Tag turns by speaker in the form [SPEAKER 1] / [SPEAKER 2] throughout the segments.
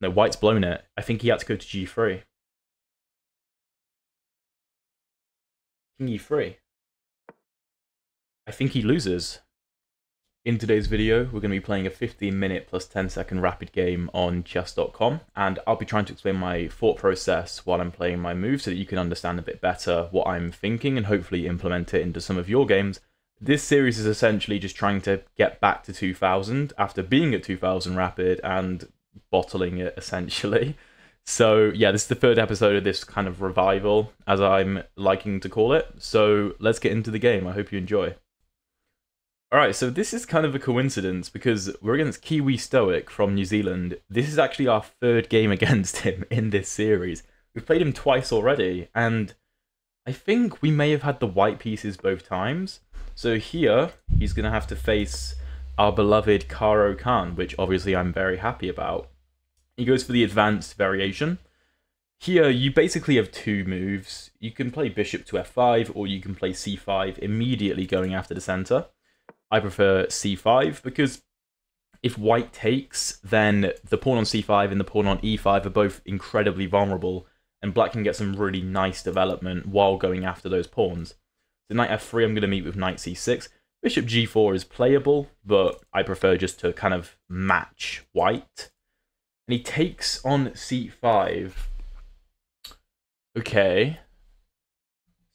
[SPEAKER 1] No, white's blown it. I think he had to go to g3. King e3. I think he loses. In today's video, we're going to be playing a 15 minute plus 10 second rapid game on chess.com, and I'll be trying to explain my thought process while I'm playing my move so that you can understand a bit better what I'm thinking and hopefully implement it into some of your games. This series is essentially just trying to get back to 2000 after being at 2000 rapid and bottling it essentially. So, yeah, this is the third episode of this kind of revival, as I'm liking to call it. So, let's get into the game. I hope you enjoy. Alright, so this is kind of a coincidence because we're against Kiwi Stoic from New Zealand. This is actually our third game against him in this series. We've played him twice already, and I think we may have had the white pieces both times. So here, he's going to have to face our beloved Caro-Kann, which obviously I'm very happy about. He goes for the advanced variation. Here, you basically have two moves. You can play bishop to f5, or you can play c5 immediately going after the center. I prefer c5 because if white takes, then the pawn on c5 and the pawn on e5 are both incredibly vulnerable, and black can get some really nice development while going after those pawns. So knight f3, I'm going to meet with knight c6. Bishop g4 is playable, but I prefer just to kind of match white. And he takes on c5. Okay.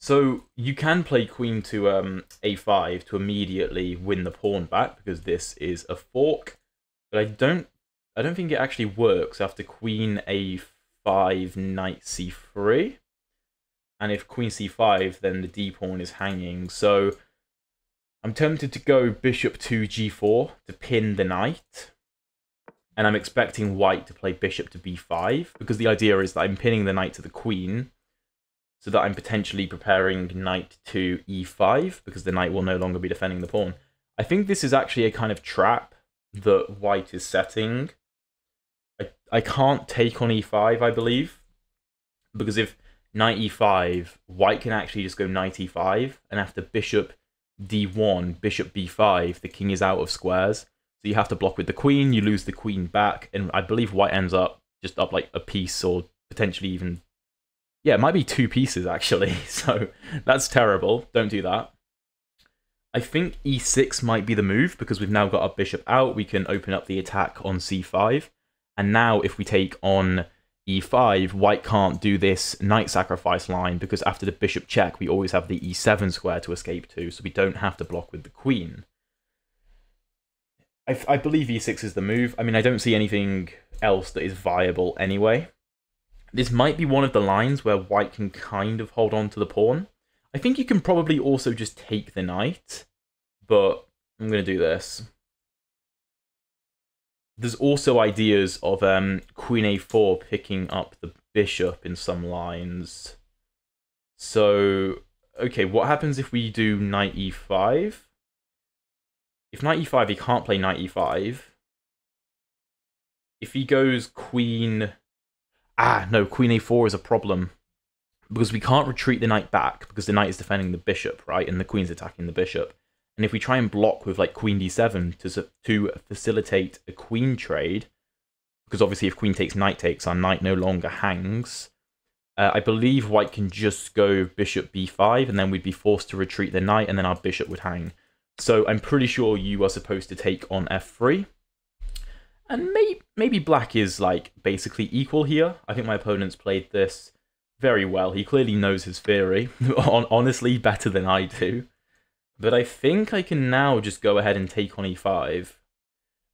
[SPEAKER 1] So you can play queen to um, a5 to immediately win the pawn back because this is a fork, but I don't I don't think it actually works after queen a5 knight c3. And if queen c5 then the d pawn is hanging. So I'm tempted to go bishop to g4 to pin the knight. And I'm expecting white to play bishop to b5 because the idea is that I'm pinning the knight to the queen so that I'm potentially preparing knight to e5 because the knight will no longer be defending the pawn. I think this is actually a kind of trap that white is setting. I, I can't take on e5, I believe, because if knight e5, white can actually just go knight e5, and after bishop d1, bishop b5, the king is out of squares. So you have to block with the queen, you lose the queen back, and I believe white ends up just up like a piece or potentially even yeah, it might be two pieces actually, so that's terrible. Don't do that. I think e6 might be the move because we've now got our bishop out. We can open up the attack on c5. And now if we take on e5, white can't do this knight sacrifice line because after the bishop check, we always have the e7 square to escape to, so we don't have to block with the queen. I, I believe e6 is the move. I mean, I don't see anything else that is viable anyway. This might be one of the lines where white can kind of hold on to the pawn. I think you can probably also just take the knight, but I'm going to do this. There's also ideas of um, queen a4 picking up the bishop in some lines. So, okay, what happens if we do knight e5? If knight e5, he can't play knight e5. If he goes queen ah, no, queen a4 is a problem because we can't retreat the knight back because the knight is defending the bishop, right? And the queen's attacking the bishop. And if we try and block with like queen d7 to, to facilitate a queen trade, because obviously if queen takes knight takes, our knight no longer hangs. Uh, I believe white can just go bishop b5 and then we'd be forced to retreat the knight and then our bishop would hang. So I'm pretty sure you are supposed to take on f3. And maybe maybe black is like basically equal here. I think my opponent's played this very well. He clearly knows his theory, honestly better than I do. But I think I can now just go ahead and take on e5.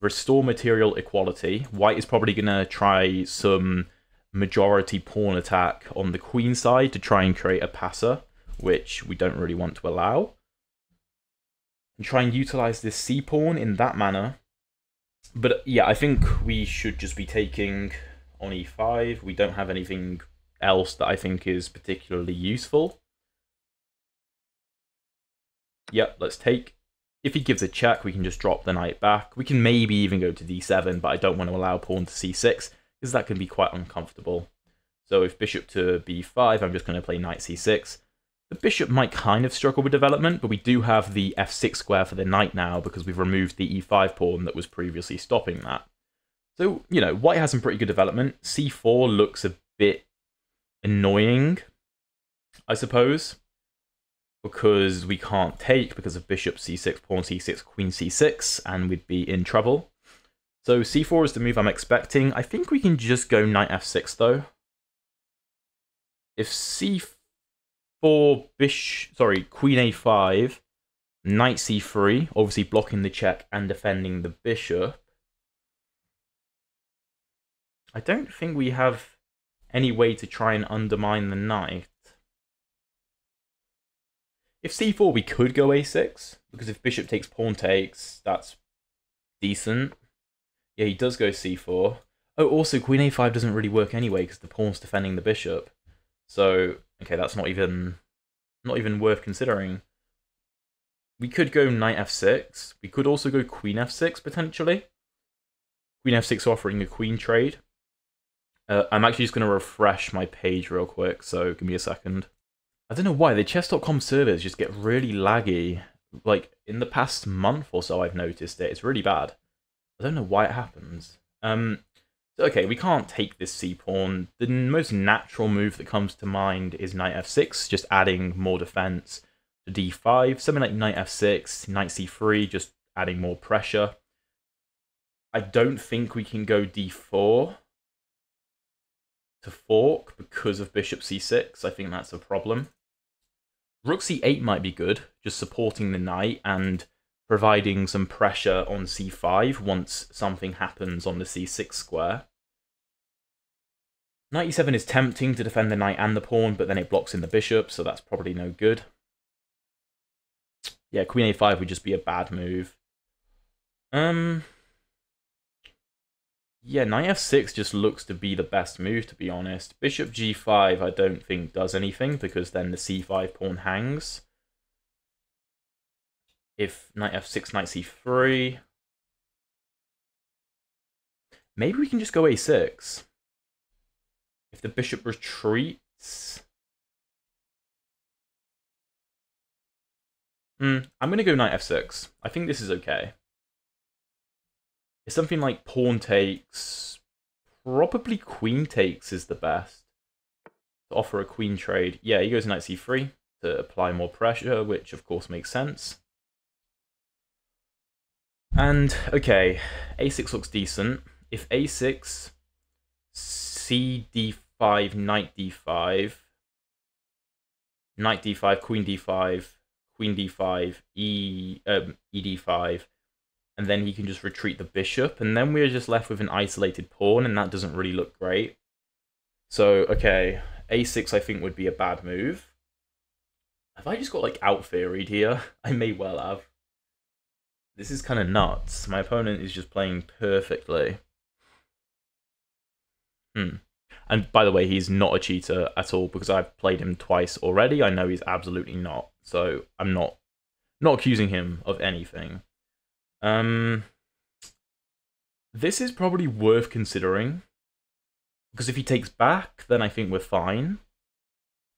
[SPEAKER 1] Restore material equality. White is probably going to try some majority pawn attack on the queen side to try and create a passer, which we don't really want to allow. And try and utilize this c pawn in that manner but yeah, I think we should just be taking on e5. We don't have anything else that I think is particularly useful. Yep, let's take. If he gives a check, we can just drop the knight back. We can maybe even go to d7, but I don't want to allow pawn to c6, because that can be quite uncomfortable. So if bishop to b5, I'm just going to play knight c6. The bishop might kind of struggle with development, but we do have the f6 square for the knight now because we've removed the e5 pawn that was previously stopping that. So, you know, white has some pretty good development. c4 looks a bit annoying, I suppose, because we can't take because of bishop c6, pawn c6, queen c6, and we'd be in trouble. So c4 is the move I'm expecting. I think we can just go knight f6, though. If c4, bishop, sorry, queen a5, knight c3, obviously blocking the check and defending the bishop, I don't think we have any way to try and undermine the knight. If c4, we could go a6, because if bishop takes pawn takes, that's decent. Yeah, he does go c4. Oh, also, queen a5 doesn't really work anyway, because the pawn's defending the bishop. So, okay, that's not even not even worth considering. We could go knight f6. We could also go queen f6, potentially. Queen f6 offering a queen trade. Uh, I'm actually just going to refresh my page real quick, so give me a second. I don't know why, the chess.com servers just get really laggy. Like, in the past month or so, I've noticed it. It's really bad. I don't know why it happens. Um, okay, we can't take this c-pawn. The most natural move that comes to mind is knight f6, just adding more defense to d5. Something like knight f6, knight c3, just adding more pressure. I don't think we can go d4 to fork because of bishop c6. I think that's a problem. Rook c8 might be good, just supporting the knight and providing some pressure on c5 once something happens on the c6 square. Knight e7 is tempting to defend the knight and the pawn, but then it blocks in the bishop, so that's probably no good. Yeah, queen a5 would just be a bad move. Um, yeah, knight f6 just looks to be the best move, to be honest. Bishop g5 I don't think does anything, because then the c5 pawn hangs. If knight f6, knight c3... Maybe we can just go a6. If the bishop retreats... Hmm, I'm going to go knight f6. I think this is okay. It's something like pawn takes. Probably queen takes is the best. To offer a queen trade. Yeah, he goes knight c3 to apply more pressure, which of course makes sense. And, okay, a6 looks decent. If a6, c d5, knight d5, knight d5, queen d5, queen d5, e, um, e d5, and then he can just retreat the bishop, and then we're just left with an isolated pawn, and that doesn't really look great. So, okay, a6 I think would be a bad move. Have I just got, like, out theoried here? I may well have. This is kind of nuts. My opponent is just playing perfectly. Hmm. And by the way, he's not a cheater at all because I've played him twice already. I know he's absolutely not. So I'm not not accusing him of anything. Um, this is probably worth considering. Because if he takes back, then I think we're fine.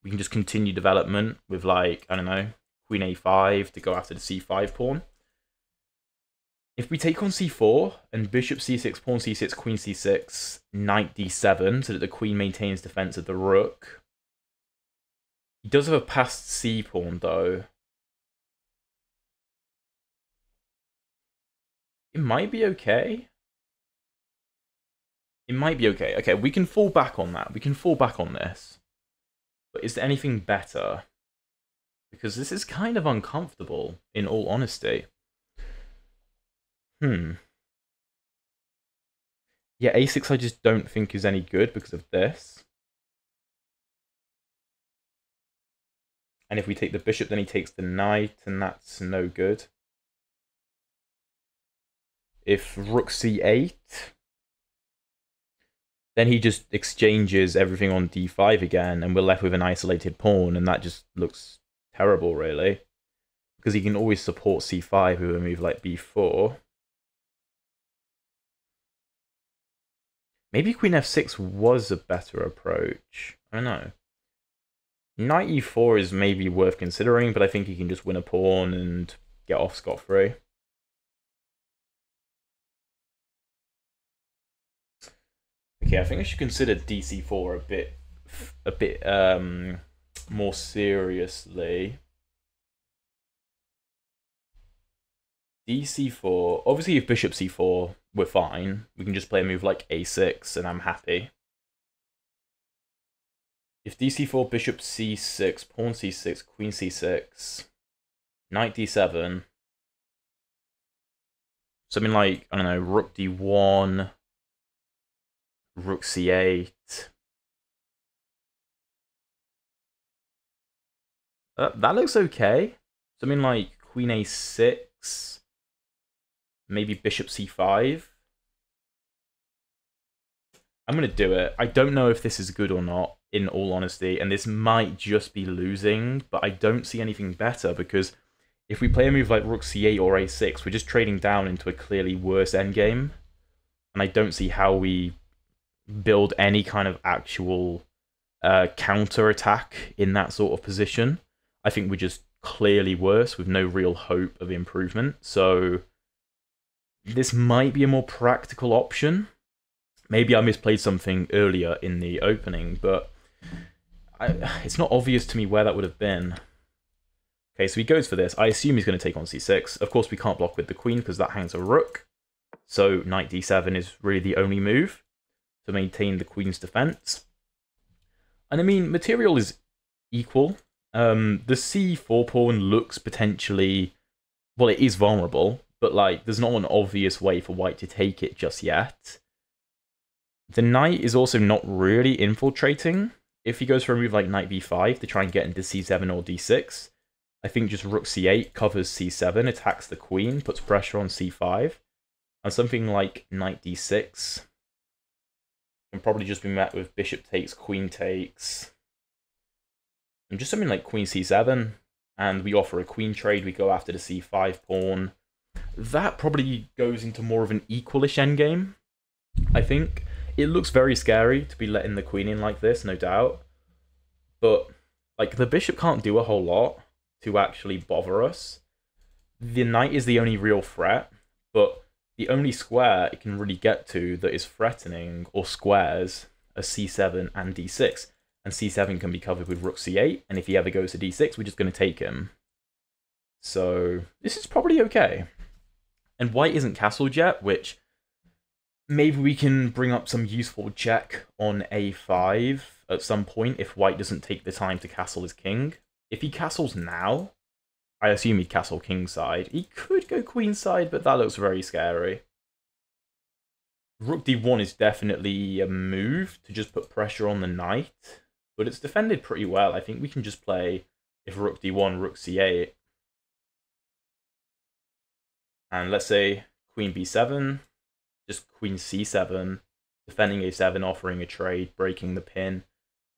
[SPEAKER 1] We can just continue development with, like, I don't know, queen a5 to go after the c5 pawn. If we take on c4 and bishop c6, pawn c6, queen c6, knight d7, so that the queen maintains defense of the rook. He does have a passed c pawn, though. It might be okay. It might be okay. Okay, we can fall back on that. We can fall back on this. But is there anything better? Because this is kind of uncomfortable, in all honesty. Hmm. Yeah, a6 I just don't think is any good because of this. And if we take the bishop, then he takes the knight, and that's no good if rook c8, then he just exchanges everything on d5 again, and we're left with an isolated pawn, and that just looks terrible, really. Because he can always support c5 with a move like b4. Maybe queen f6 was a better approach. I don't know. Knight e4 is maybe worth considering, but I think he can just win a pawn and get off scot-free. Okay, I think I should consider DC4 a bit, a bit um, more seriously. DC4. Obviously, if Bishop C4, we're fine. We can just play a move like A6, and I'm happy. If DC4, Bishop C6, Pawn C6, Queen C6, Knight D7, something like, I don't know, Rook D1, Rook C8. Uh, that looks okay. Something like Queen A6, maybe Bishop C5. I'm going to do it. I don't know if this is good or not, in all honesty, and this might just be losing, but I don't see anything better because if we play a move like Rook C8 or A6, we're just trading down into a clearly worse endgame, and I don't see how we build any kind of actual uh, counter attack in that sort of position. I think we're just clearly worse with no real hope of improvement. So this might be a more practical option. Maybe I misplayed something earlier in the opening, but I, it's not obvious to me where that would have been. Okay, so he goes for this. I assume he's going to take on c6. Of course, we can't block with the queen because that hangs a rook. So knight d7 is really the only move to maintain the queen's defense. And I mean, material is equal. Um, the c4 pawn looks potentially, well, it is vulnerable, but like, there's not an obvious way for white to take it just yet. The knight is also not really infiltrating. If he goes for a move like knight b5 to try and get into c7 or d6, I think just rook c8 covers c7, attacks the queen, puts pressure on c5. And something like knight d6 can probably just be met with bishop takes, queen takes, and just something like queen c7, and we offer a queen trade, we go after the c5 pawn. That probably goes into more of an equalish endgame, I think. It looks very scary to be letting the queen in like this, no doubt. But, like, the bishop can't do a whole lot to actually bother us. The knight is the only real threat, but the only square it can really get to that is threatening or squares are c7 and d6. And c7 can be covered with rook c8, and if he ever goes to d6, we're just going to take him. So this is probably okay. And white isn't castled yet, which maybe we can bring up some useful check on a5 at some point if white doesn't take the time to castle his king. If he castles now, I assume he'd castle kingside. He could go queenside, but that looks very scary. Rook d1 is definitely a move to just put pressure on the knight, but it's defended pretty well. I think we can just play, if rook d1, rook c8. And let's say queen b7, just queen c7, defending a7, offering a trade, breaking the pin.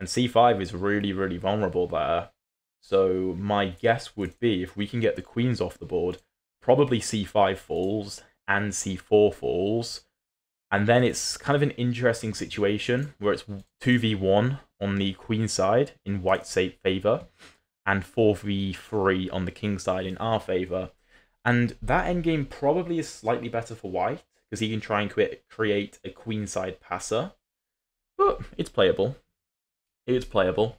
[SPEAKER 1] And c5 is really, really vulnerable there. So my guess would be if we can get the queens off the board, probably c5 falls and c4 falls. And then it's kind of an interesting situation where it's 2v1 on the queen side in white's favour and 4v3 on the king side in our favour. And that endgame probably is slightly better for white because he can try and create a queenside passer. But it's playable. It's playable.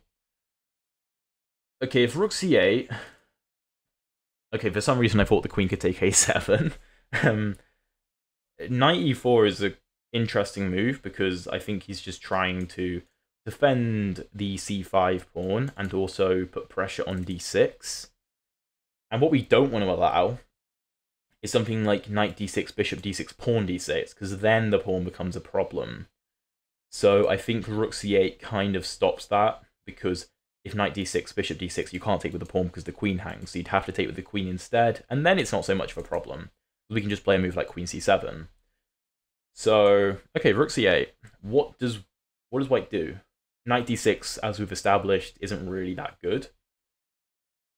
[SPEAKER 1] Okay, if rook c8... Okay, for some reason I thought the queen could take a7. um, knight e4 is an interesting move because I think he's just trying to defend the c5 pawn and also put pressure on d6. And what we don't want to allow is something like knight d6, bishop d6, pawn d6, because then the pawn becomes a problem. So I think rook c8 kind of stops that because if knight d6, bishop d6, you can't take with the pawn because the queen hangs, so you'd have to take with the queen instead, and then it's not so much of a problem. We can just play a move like queen c7. So, okay, rook c8. What does what does white do? Knight d6, as we've established, isn't really that good.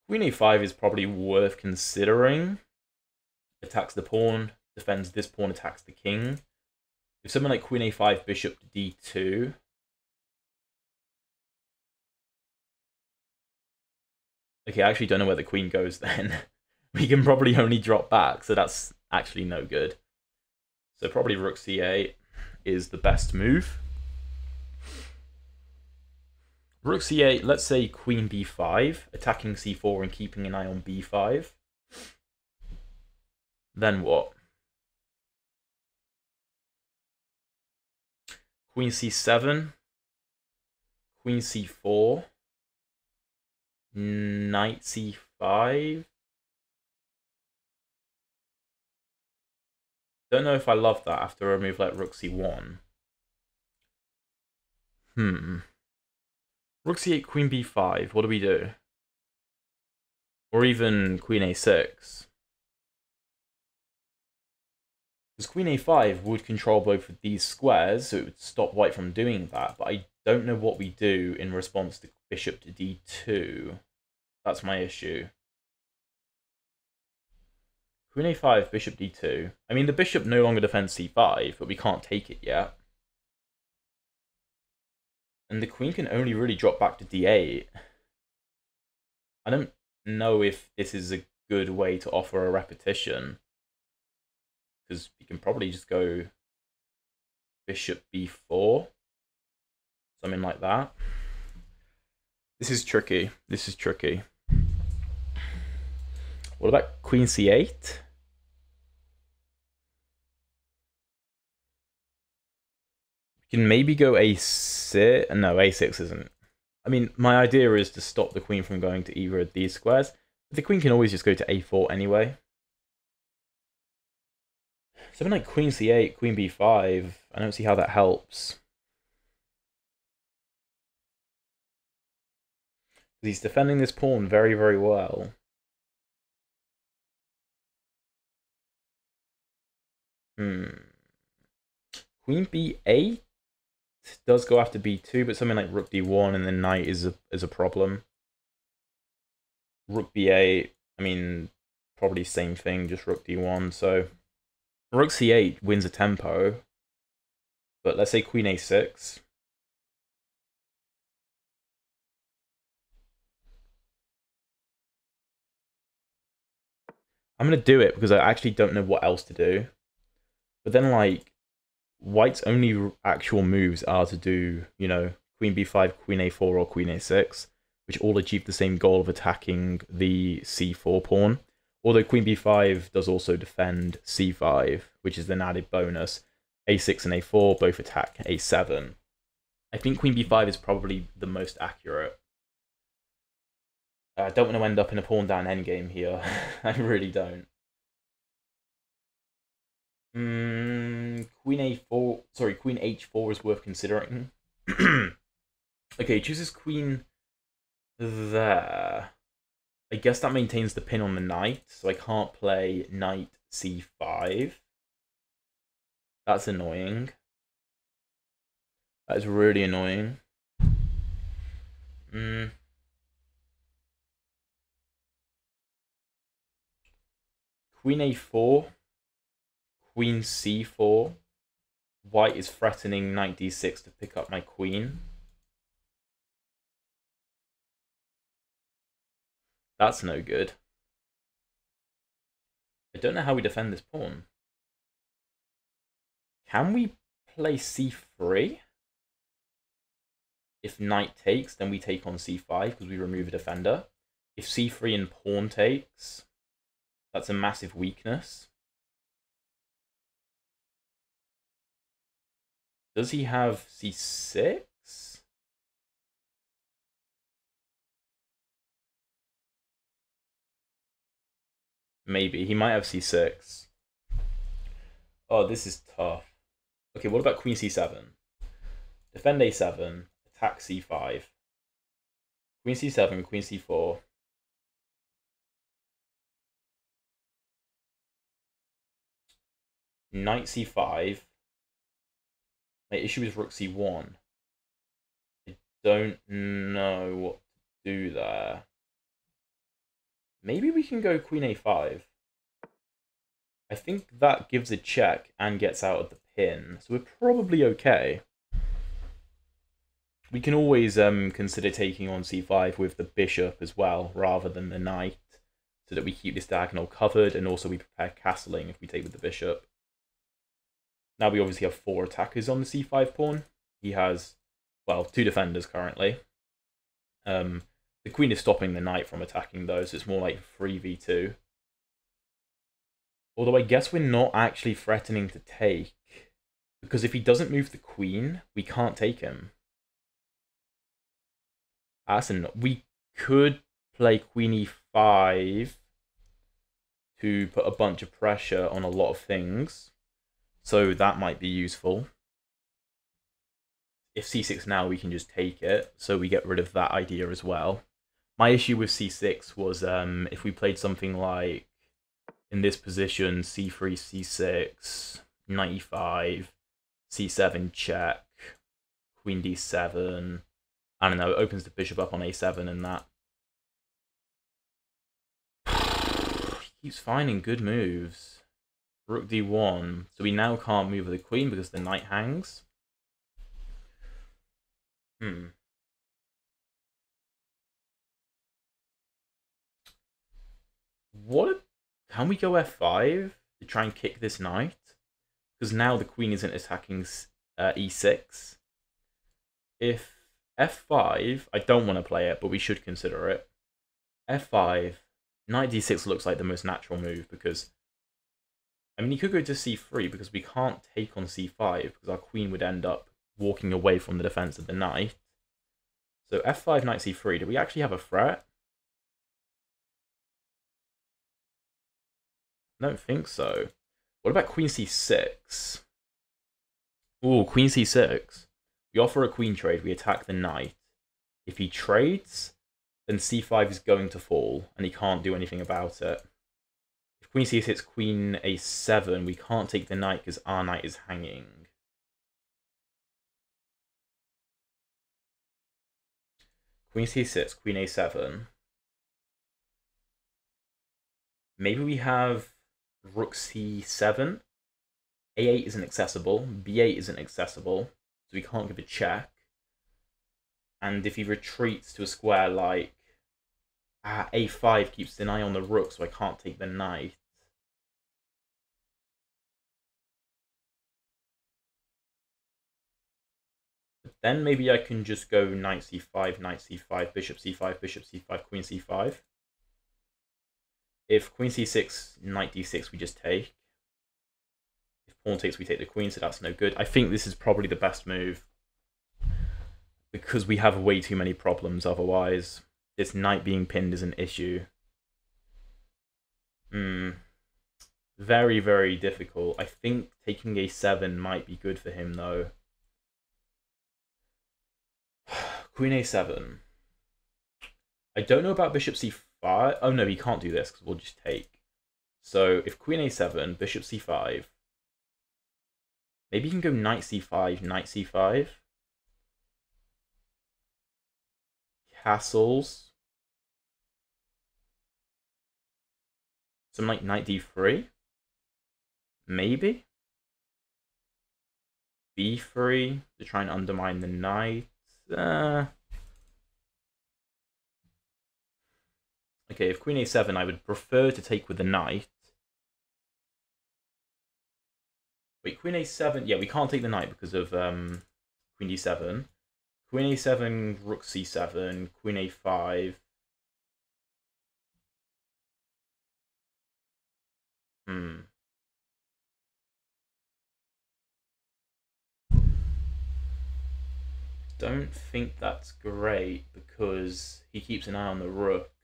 [SPEAKER 1] Queen a5 is probably worth considering. Attacks the pawn, defends this pawn, attacks the king. If someone like queen a5, bishop d2, Okay, I actually don't know where the queen goes then. we can probably only drop back, so that's actually no good. So probably rook c8 is the best move. Rook c8, let's say queen b5, attacking c4 and keeping an eye on b5. Then what? Queen c7, queen c4, knight c5. Don't know if I love that after a move like rook c1. Hmm. Rook c8, queen b5. What do we do? Or even queen a6. Because queen a5 would control both of these squares, so it would stop white from doing that. But I don't know what we do in response to bishop to d2. That's my issue. Queen a5, bishop d2. I mean, the bishop no longer defends c5, but we can't take it yet. And the queen can only really drop back to d8. I don't know if this is a good way to offer a repetition. Because we can probably just go bishop b4. Something like that. This is tricky. This is tricky. What about queen c8? can maybe go a6. No, a6 isn't. I mean, my idea is to stop the queen from going to either of these squares. But the queen can always just go to a4 anyway. Something like queen c8, queen b5, I don't see how that helps. He's defending this pawn very, very well. Hmm. Queen b8? does go after b2, but something like rook d1 and then knight is a, is a problem. Rook b8, I mean, probably same thing, just rook d1. So rook c8 wins a tempo, but let's say queen a6. I'm going to do it because I actually don't know what else to do. But then, like, White's only actual moves are to do, you know, queen b5, queen a4, or queen a6, which all achieve the same goal of attacking the c4 pawn. Although queen b5 does also defend c5, which is an added bonus. a6 and a4 both attack a7. I think queen b5 is probably the most accurate. I don't want to end up in a pawn down endgame here. I really don't. Mm, queen a4, sorry, queen h4 is worth considering. okay, chooses queen there. I guess that maintains the pin on the knight, so I can't play knight c5. That's annoying. That is really annoying. Mm. Queen a4 queen c4. White is threatening knight d6 to pick up my queen. That's no good. I don't know how we defend this pawn. Can we play c3? If knight takes, then we take on c5 because we remove a defender. If c3 and pawn takes, that's a massive weakness. Does he have c6? Maybe. He might have c6. Oh, this is tough. Okay, what about queen c7? Defend a7, attack c5. Queen c7, queen c4. Knight c5. My issue is rook c1. I don't know what to do there. Maybe we can go queen a5. I think that gives a check and gets out of the pin, so we're probably okay. We can always um, consider taking on c5 with the bishop as well, rather than the knight, so that we keep this diagonal covered, and also we prepare castling if we take with the bishop. Now we obviously have four attackers on the c5 pawn. He has, well, two defenders currently. Um, the queen is stopping the knight from attacking those. It's more like 3v2. Although I guess we're not actually threatening to take. Because if he doesn't move the queen, we can't take him. That's we could play queen e5 to put a bunch of pressure on a lot of things. So that might be useful. If c6 now, we can just take it. So we get rid of that idea as well. My issue with c6 was um, if we played something like in this position, c3, c6, 95, c7 check, queen d7. I don't know, it opens the bishop up on a7 and that. keeps finding good moves. Rook d1. So we now can't move the queen because the knight hangs. Hmm. What can we go f5 to try and kick this knight? Because now the queen isn't attacking uh, e6. If f5, I don't want to play it, but we should consider it. f5, knight d6 looks like the most natural move because I mean, he could go to c3 because we can't take on c5 because our queen would end up walking away from the defense of the knight. So f5, knight c3, do we actually have a threat? I don't think so. What about queen c6? Ooh, queen c6. We offer a queen trade, we attack the knight. If he trades, then c5 is going to fall, and he can't do anything about it. If queen c6, queen a7, we can't take the knight because our knight is hanging. Queen c6, queen a7. Maybe we have rook c7. a8 isn't accessible. b8 isn't accessible. So we can't give a check. And if he retreats to a square like uh, a5 keeps an eye on the rook, so I can't take the knight. But then maybe I can just go knight c5, knight c5, bishop c5, bishop c5, queen c5. If queen c6, knight d6, we just take. If pawn takes, we take the queen, so that's no good. I think this is probably the best move. Because we have way too many problems otherwise. This knight being pinned is an issue. Hmm. Very, very difficult. I think taking a7 might be good for him, though. Queen a7. I don't know about bishop c5 five. Oh no, he can't do this because we'll just take. So if queen a7, bishop c5. Maybe you can go knight c5, knight c5. Castles. Some like knight d3. Maybe. b3 to try and undermine the knight. Uh, Okay, if queen a7, I would prefer to take with the knight. Wait, queen a7... Yeah, we can't take the knight because of um, queen d7. Queen a7, rook c7, queen a5. Hmm. Don't think that's great because he keeps an eye on the rook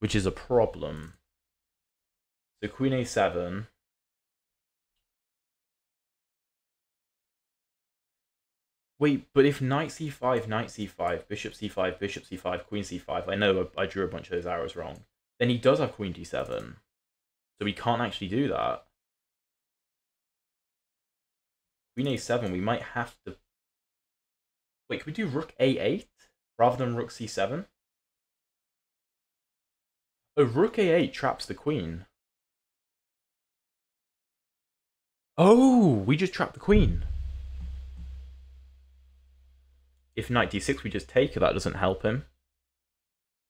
[SPEAKER 1] which is a problem. So queen a7. Wait, but if knight c5, knight c5, bishop c5, bishop c5, queen c5, I know I drew a bunch of those arrows wrong, then he does have queen d7. So we can't actually do that. Queen a7, we might have to... Wait, can we do rook a8 rather than rook c7? Oh, rook a8 traps the queen. Oh, we just trapped the queen. If knight d6, we just take. That doesn't help him.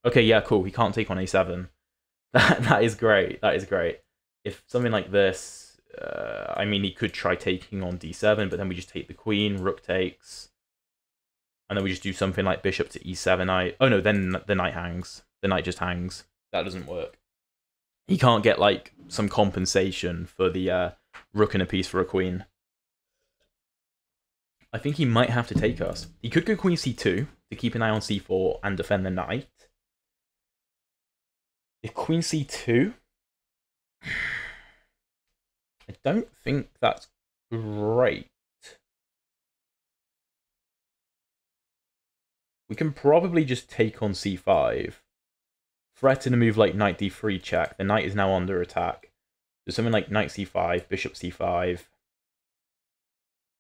[SPEAKER 1] Okay, yeah, cool. He can't take on a7. That that is great. That is great. If something like this, uh, I mean, he could try taking on d7, but then we just take the queen. Rook takes. And then we just do something like bishop to e7. I oh no, then the knight hangs. The knight just hangs. That doesn't work. He can't get like some compensation for the uh, rook and a piece for a queen. I think he might have to take us. He could go queen c2 to keep an eye on c4 and defend the knight. If queen c2, I don't think that's great. We can probably just take on c5. Threaten a move like knight d3 check. The knight is now under attack. So something like knight c5, bishop c5,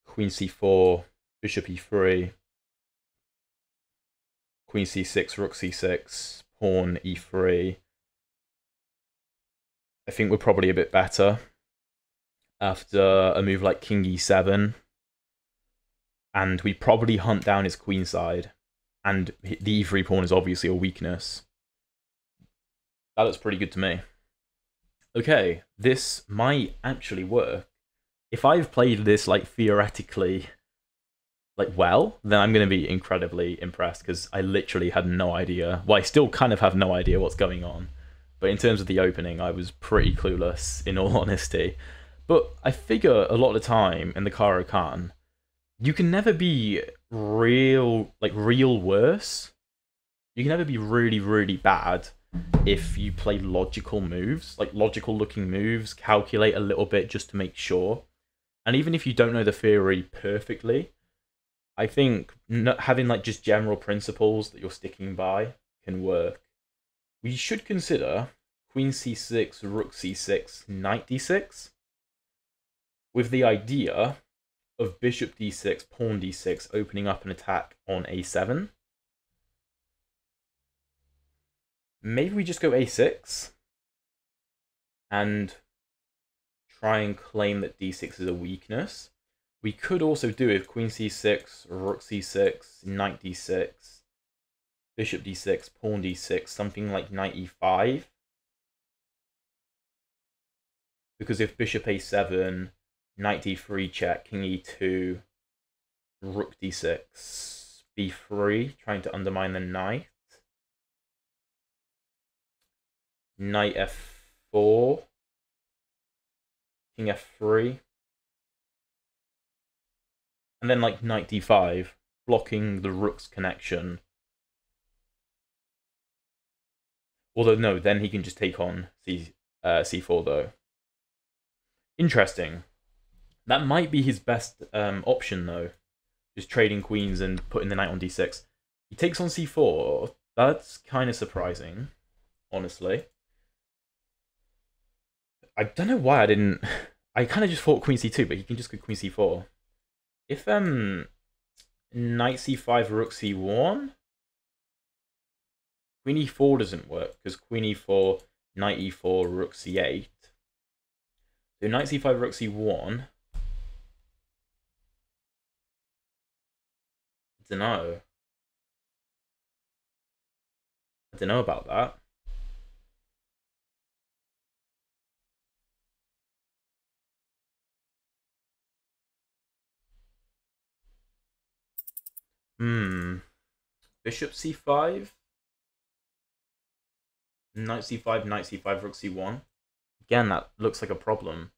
[SPEAKER 1] queen c4, bishop e3, queen c6, rook c6, pawn e3. I think we're probably a bit better after a move like king e7. And we probably hunt down his queen side and the e3 pawn is obviously a weakness. That looks pretty good to me. Okay, this might actually work. If I've played this, like, theoretically, like, well, then I'm going to be incredibly impressed, because I literally had no idea. Well, I still kind of have no idea what's going on. But in terms of the opening, I was pretty clueless, in all honesty. But I figure a lot of the time in the Caro-Kann, you can never be real like real worse. You can never be really really bad if you play logical moves, like logical looking moves, calculate a little bit just to make sure. And even if you don't know the theory perfectly, I think having like just general principles that you're sticking by can work. We should consider queen c6, rook c6, knight d6 with the idea of bishop d6, pawn d6, opening up an attack on a7. Maybe we just go a6 and try and claim that d6 is a weakness. We could also do if queen c6, rook c6, knight d6, bishop d6, pawn d6, something like knight e5. Because if bishop a7, knight d3 check, king e2, rook d6, b3, trying to undermine the knight. Knight f4, king f3. And then like knight d5, blocking the rook's connection. Although no, then he can just take on c uh, c4 though. Interesting. That might be his best um, option, though. Just trading queens and putting the knight on d6. He takes on c4. That's kind of surprising, honestly. I don't know why I didn't... I kind of just thought queen c2, but he can just go queen c4. If um knight c5, rook c1, queen e4 doesn't work, because queen e4, knight e4, rook c8. So knight c5, rook c1 I don't know. I don't know about that. Hmm. Bishop c5. Knight c5, knight c5, rook c1. Again, that looks like a problem.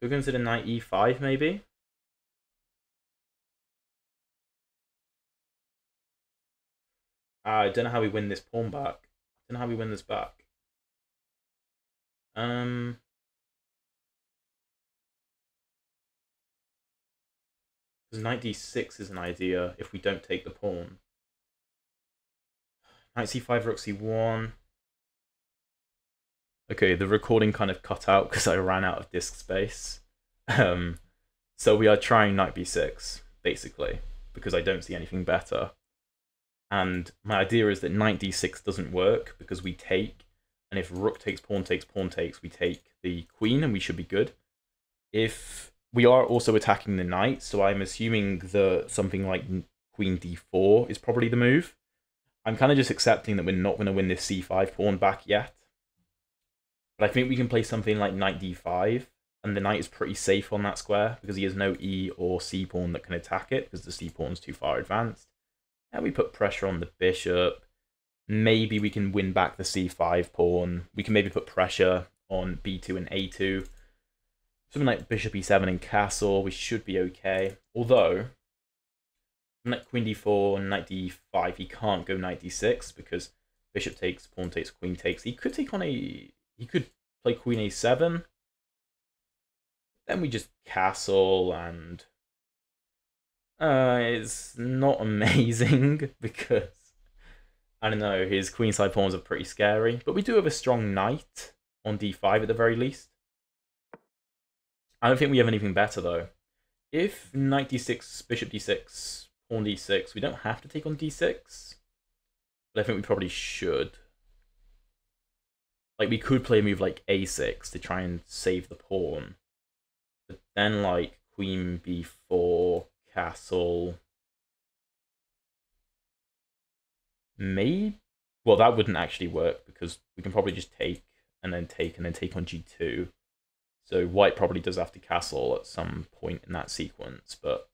[SPEAKER 1] Could consider knight e5 maybe? I don't know how we win this pawn back. I don't know how we win this back. Um. Knight d6 is an idea if we don't take the pawn. Knight c5, rook c1. Okay, the recording kind of cut out because I ran out of disk space. Um, so we are trying knight b6, basically, because I don't see anything better. And my idea is that knight d6 doesn't work because we take, and if rook takes, pawn takes, pawn takes, we take the queen and we should be good. If we are also attacking the knight, so I'm assuming that something like queen d4 is probably the move. I'm kind of just accepting that we're not going to win this c5 pawn back yet. But I think we can play something like knight d5 and the knight is pretty safe on that square because he has no E or C pawn that can attack it because the C pawn's too far advanced. And we put pressure on the bishop. Maybe we can win back the C5 pawn. We can maybe put pressure on B2 and A2. Something like bishop E7 and castle, we should be okay. Although, knight queen D4, knight D5, he can't go knight D6 because bishop takes, pawn takes, queen takes. He could take on a... He could play queen A7 then we just castle and uh, it's not amazing because I don't know, his queenside pawns are pretty scary, but we do have a strong knight on d5 at the very least. I don't think we have anything better though. If knight d6, bishop d6, pawn d6, we don't have to take on d6, but I think we probably should. Like we could play a move like a6 to try and save the pawn. But then like queen b4, castle. Maybe well that wouldn't actually work because we can probably just take and then take and then take on g2. So white probably does have to castle at some point in that sequence, but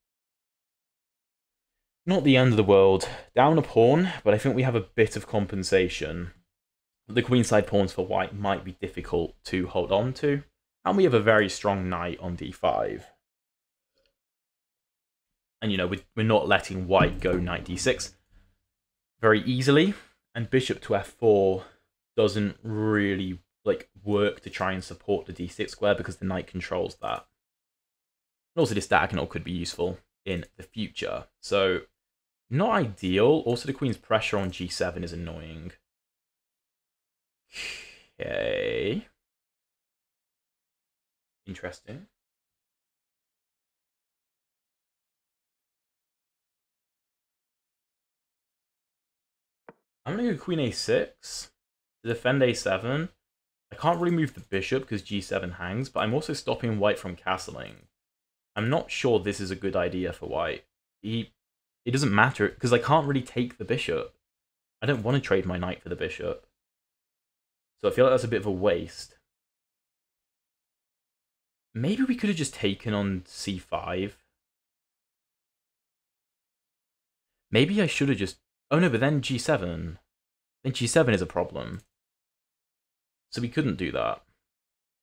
[SPEAKER 1] not the end of the world. Down a pawn, but I think we have a bit of compensation. The queenside pawns for white might be difficult to hold on to. And we have a very strong knight on d5. And, you know, we're not letting white go knight d6 very easily. And bishop to f4 doesn't really, like, work to try and support the d6 square because the knight controls that. And also, this diagonal could be useful in the future. So, not ideal. Also, the queen's pressure on g7 is annoying. Okay. Interesting. I'm going to go queen a6 to defend a7. I can't really move the bishop because g7 hangs, but I'm also stopping white from castling. I'm not sure this is a good idea for white. He, it doesn't matter because I can't really take the bishop. I don't want to trade my knight for the bishop. So I feel like that's a bit of a waste. Maybe we could have just taken on c5. Maybe I should have just... Oh no, but then g7. Then g7 is a problem. So we couldn't do that.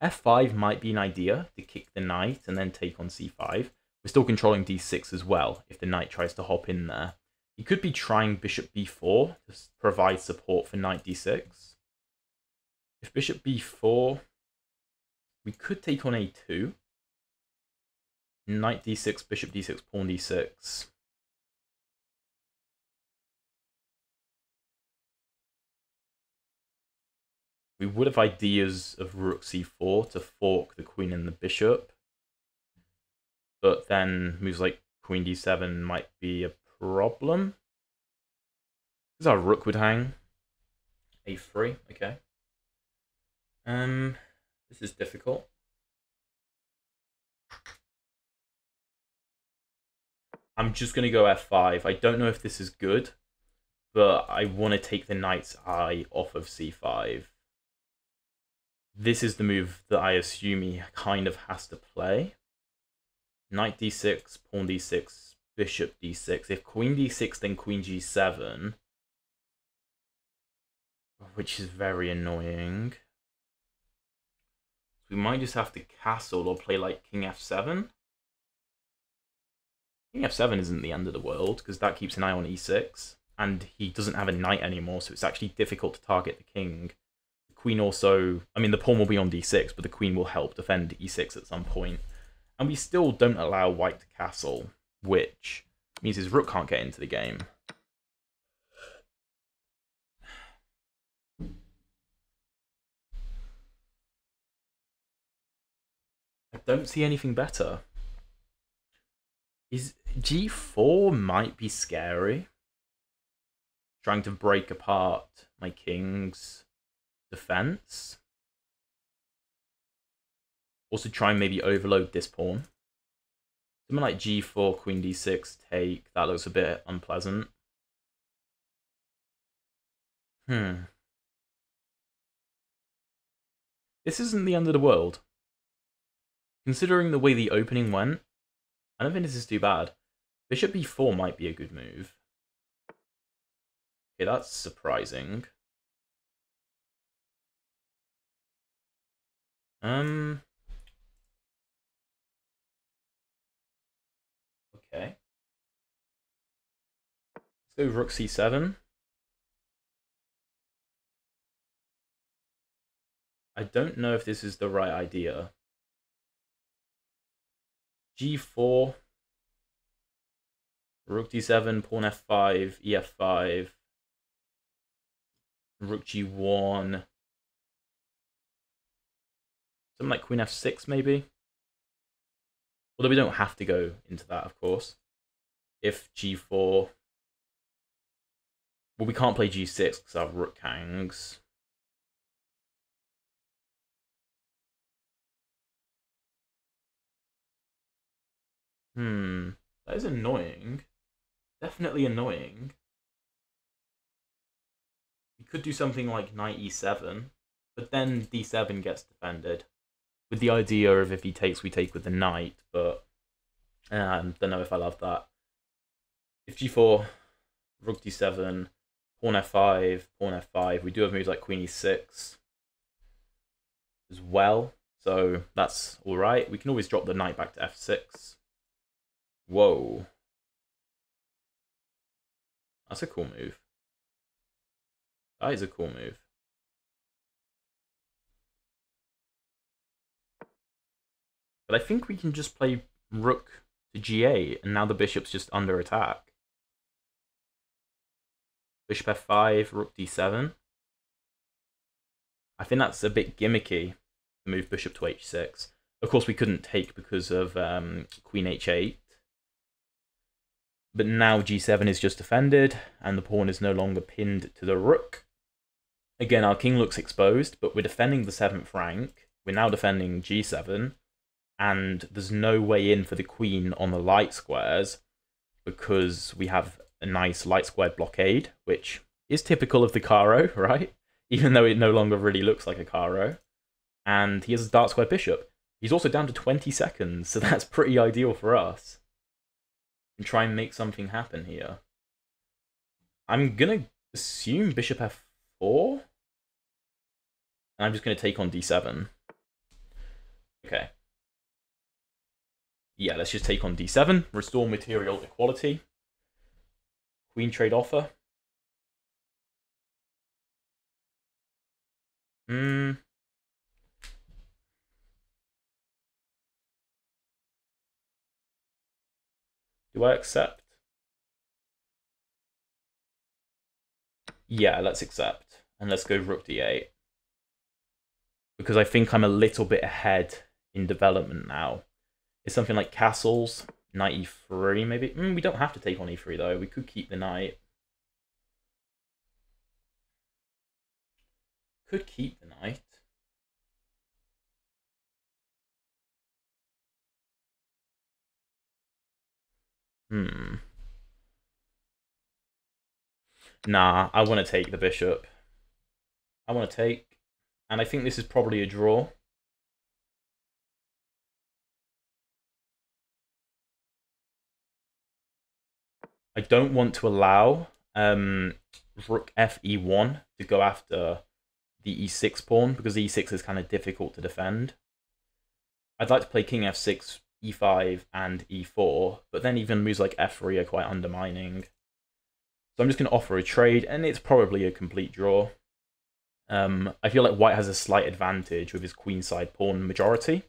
[SPEAKER 1] f5 might be an idea to kick the knight and then take on c5. We're still controlling d6 as well if the knight tries to hop in there. He could be trying bishop b4 to provide support for knight d6. If bishop b4, we could take on a2. Knight d6, bishop d6, pawn d6. We would have ideas of rook c4 to fork the queen and the bishop. But then moves like queen d7 might be a problem. Because our rook would hang. a3, okay. Um, this is difficult. I'm just going to go f5. I don't know if this is good, but I want to take the knight's eye off of c5. This is the move that I assume he kind of has to play. Knight d6, pawn d6, bishop d6. If queen d6, then queen g7. Which is very annoying. We might just have to castle or play like king f7. King f7 isn't the end of the world, because that keeps an eye on e6. And he doesn't have a knight anymore, so it's actually difficult to target the king. Queen also... I mean, the pawn will be on d6, but the queen will help defend e6 at some point. And we still don't allow white to castle, which means his rook can't get into the game. I don't see anything better. Is g4 might be scary. Trying to break apart my king's defense. Also try and maybe overload this pawn. Something like g4, queen d6, take. That looks a bit unpleasant. Hmm. This isn't the end of the world. Considering the way the opening went, I don't think this is too bad. Bishop b4 might be a good move. Okay, that's surprising. Um. Okay. Let's go rook c7. I don't know if this is the right idea. g4, rook d7, pawn f5, ef5, rook g1, something like queen f6 maybe. Although we don't have to go into that, of course. If g4, well, we can't play g6 because our rook hangs. Hmm, that is annoying. Definitely annoying. We could do something like knight e7, but then d7 gets defended. With the idea of if he takes, we take with the knight, but um, don't know if I love that. If g4, rook d7, pawn f5, pawn f5, we do have moves like queen e6 as well, so that's alright. We can always drop the knight back to f6. Whoa. That's a cool move. That is a cool move. But I think we can just play rook to g8, and now the bishop's just under attack. Bishop f5, rook d7. I think that's a bit gimmicky to move bishop to h6. Of course, we couldn't take because of um, queen h8. But now g7 is just defended, and the pawn is no longer pinned to the rook. Again, our king looks exposed, but we're defending the 7th rank. We're now defending g7, and there's no way in for the queen on the light squares because we have a nice light square blockade, which is typical of the Caro, right? Even though it no longer really looks like a Caro. And he has a dark square bishop. He's also down to 20 seconds, so that's pretty ideal for us and try and make something happen here. I'm gonna assume bishop f4. And I'm just gonna take on d7. Okay. Yeah, let's just take on d7, restore material equality. Queen trade offer. Hmm. Do I accept? Yeah, let's accept. And let's go rook d8. Because I think I'm a little bit ahead in development now. It's something like castles, knight e3 maybe. Mm, we don't have to take on e3 though. We could keep the knight. Could keep the knight. Hmm. Nah, I want to take the bishop. I want to take. And I think this is probably a draw. I don't want to allow um, rook fe1 to go after the e6 pawn because e6 is kind of difficult to defend. I'd like to play king f6 e5 and e4, but then even moves like f3 are quite undermining. So I'm just going to offer a trade, and it's probably a complete draw. Um, I feel like white has a slight advantage with his queenside pawn majority.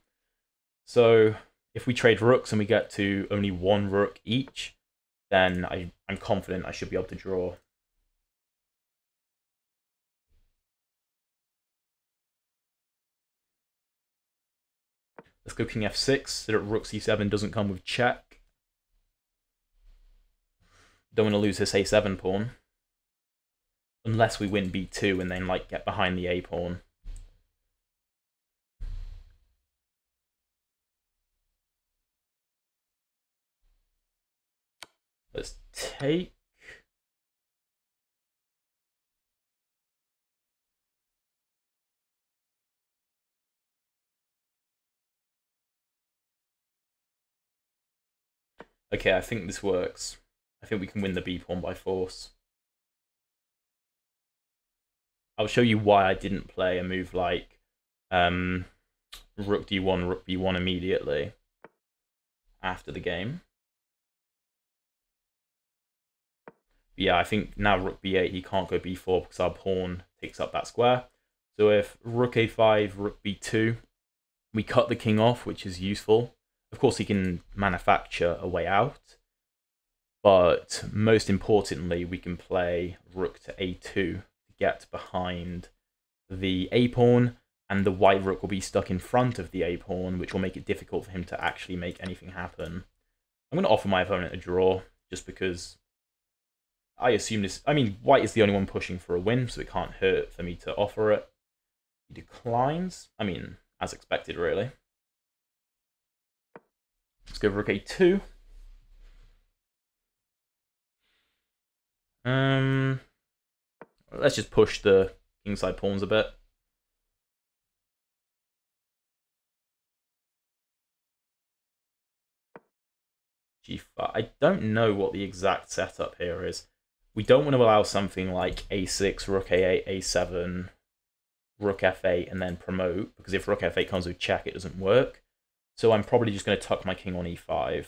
[SPEAKER 1] So if we trade rooks and we get to only one rook each, then I, I'm confident I should be able to draw. Let's go king f6 so that rook c7 doesn't come with check. Don't want to lose this a7 pawn. Unless we win b2 and then like get behind the a pawn. Let's take Okay, I think this works. I think we can win the b pawn by force. I'll show you why I didn't play a move like um, rook d1, rook b1 immediately after the game. Yeah, I think now rook b8, he can't go b4 because our pawn takes up that square. So if rook a5, rook b2, we cut the king off, which is useful. Of course, he can manufacture a way out. But most importantly, we can play rook to a2 to get behind the a pawn, and the white rook will be stuck in front of the a pawn, which will make it difficult for him to actually make anything happen. I'm going to offer my opponent a draw, just because I assume this. I mean, white is the only one pushing for a win, so it can't hurt for me to offer it. He declines. I mean, as expected, really. Let's go rook a2. Um, let's just push the kingside pawns a bit. G5. I don't know what the exact setup here is. We don't want to allow something like a6, rook a8, a7, rook f8, and then promote, because if rook f8 comes with check, it doesn't work. So I'm probably just going to tuck my king on e5.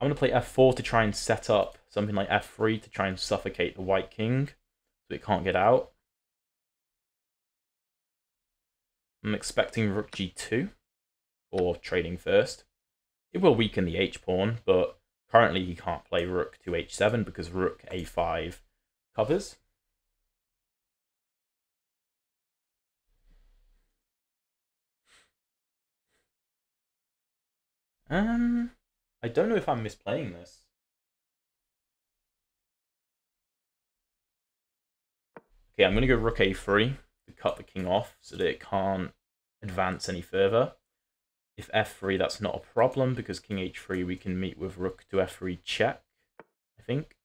[SPEAKER 1] I'm going to play f4 to try and set up something like f3 to try and suffocate the white king so it can't get out. I'm expecting rook g2 or trading first. It will weaken the h-pawn, but currently he can't play rook to h7 because rook a5 covers. Um, I don't know if I'm misplaying this. Okay, I'm going to go rook a3 to cut the king off so that it can't advance any further. If f3, that's not a problem because king h3, we can meet with rook to f3 check, I think.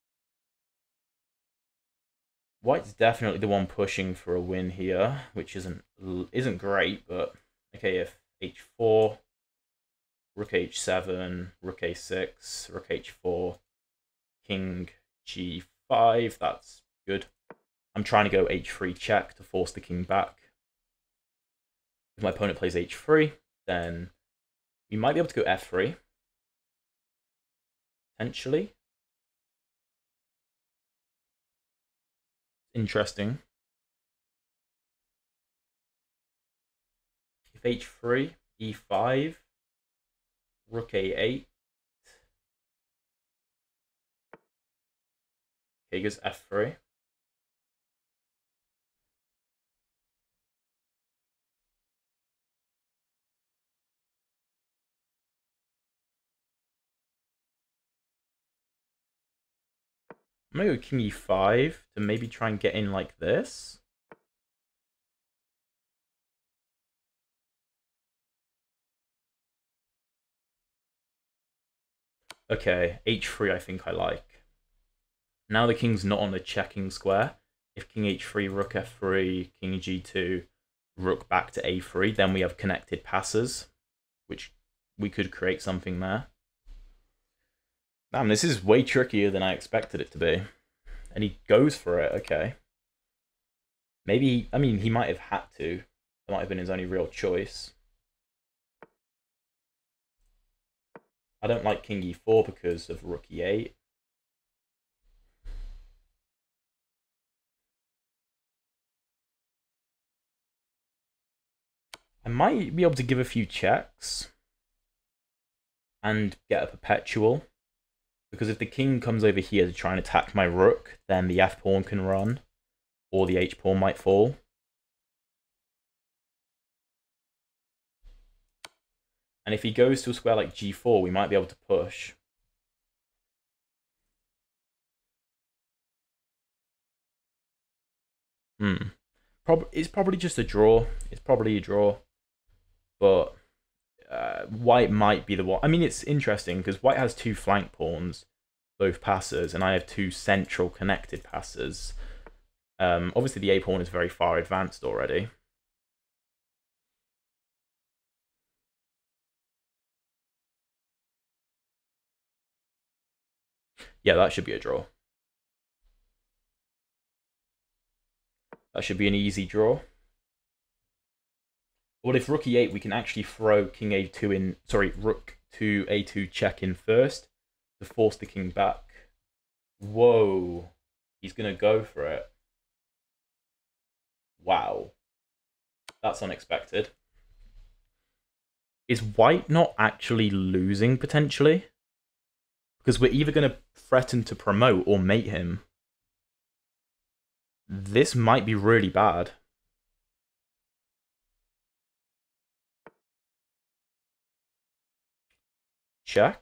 [SPEAKER 1] White's definitely the one pushing for a win here, which isn't isn't great, but okay, if h4, rook h7, rook a6, rook h4, king g5, that's good. I'm trying to go h3 check to force the king back. If my opponent plays h3, then we might be able to go f3. Potentially. Interesting. If h3, e5, rook a8. Okay, goes f3. I'm gonna go king e5 to maybe try and get in like this. Okay, h3 I think I like. Now the king's not on the checking square. If king h3, rook f3, king g2, rook back to a3, then we have connected passes, which we could create something there. Damn, this is way trickier than I expected it to be. And he goes for it, okay. Maybe, I mean, he might have had to. That might have been his only real choice. I don't like king e4 because of rook e8. I might be able to give a few checks and get a perpetual. Because if the king comes over here to try and attack my rook, then the f-pawn can run, or the h-pawn might fall. And if he goes to a square like g4, we might be able to push. Hmm. Prob it's probably just a draw. It's probably a draw. But uh, white might be the one. I mean, it's interesting because white has two flank pawns, both passers, and I have two central connected passers. Um, obviously, the a pawn is very far advanced already. Yeah, that should be a draw. That should be an easy draw. What if rook e8, we can actually throw king a2 in, sorry, rook to a2 check in first to force the king back. Whoa, he's going to go for it. Wow, that's unexpected. Is white not actually losing potentially? Because we're either going to threaten to promote or mate him. This might be really bad. Check.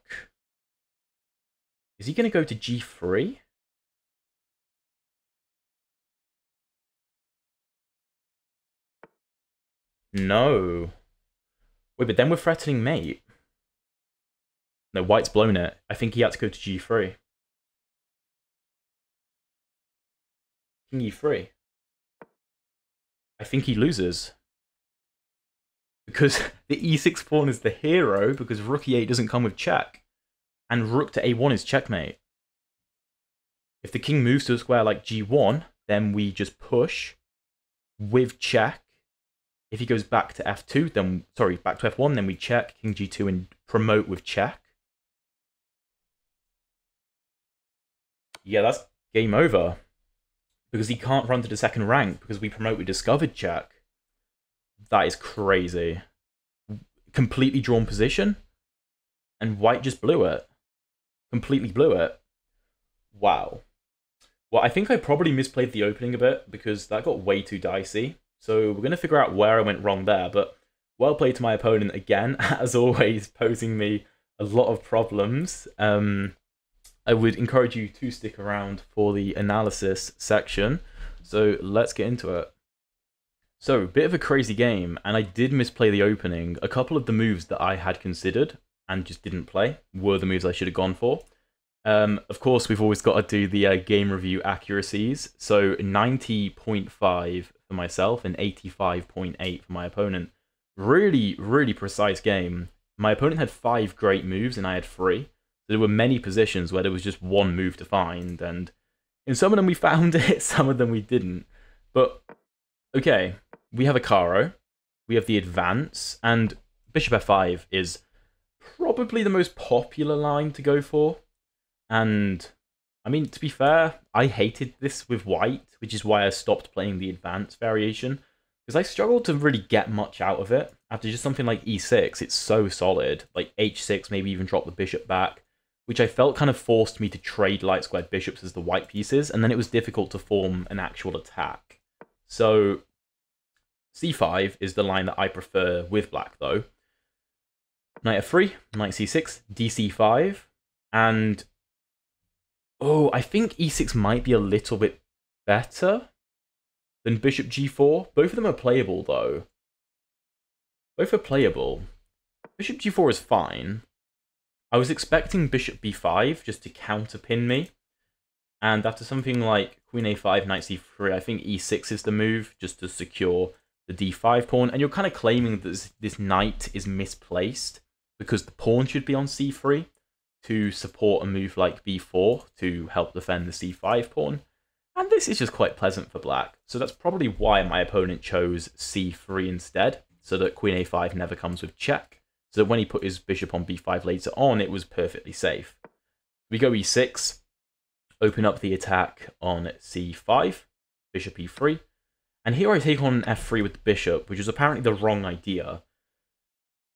[SPEAKER 1] Is he going to go to g3? No. Wait, but then we're threatening mate. No, white's blown it. I think he had to go to g3. King e3. I think he loses. Because the e6 pawn is the hero, because rook e8 doesn't come with check. And rook to a1 is checkmate. If the king moves to a square like g1, then we just push with check. If he goes back to f2, then, sorry, back to f1, then we check king g2 and promote with check. Yeah, that's game over because he can't run to the second rank because we promote with discovered check. That is crazy. Completely drawn position, and white just blew it. Completely blew it. Wow. Well, I think I probably misplayed the opening a bit because that got way too dicey. So we're going to figure out where I went wrong there. But well played to my opponent again, as always, posing me a lot of problems. Um, I would encourage you to stick around for the analysis section. So let's get into it. So, bit of a crazy game, and I did misplay the opening. A couple of the moves that I had considered and just didn't play were the moves I should have gone for. Um, of course, we've always got to do the uh, game review accuracies. So 90.5 for myself and 85.8 for my opponent. Really, really precise game. My opponent had five great moves and I had three there were many positions where there was just one move to find, and in some of them we found it, some of them we didn't. But okay, we have a Caro, we have the advance, and Bishop f5 is probably the most popular line to go for. And I mean, to be fair, I hated this with white, which is why I stopped playing the advance variation. Because I struggled to really get much out of it. After just something like e6, it's so solid. Like h6, maybe even drop the bishop back which I felt kind of forced me to trade light squared bishops as the white pieces, and then it was difficult to form an actual attack. So c5 is the line that I prefer with black, though. Knight f3, knight c6, dc5, and... Oh, I think e6 might be a little bit better than bishop g4. Both of them are playable, though. Both are playable. Bishop g4 is fine. I was expecting bishop b5 just to counterpin me. And after something like queen a5, knight c3, I think e6 is the move just to secure the d5 pawn. And you're kind of claiming that this, this knight is misplaced because the pawn should be on c3 to support a move like b4 to help defend the c5 pawn. And this is just quite pleasant for black. So that's probably why my opponent chose c3 instead, so that queen a5 never comes with check. So that when he put his bishop on b5 later on, it was perfectly safe. We go e6, open up the attack on c5, bishop e3. And here I take on f3 with the bishop, which is apparently the wrong idea.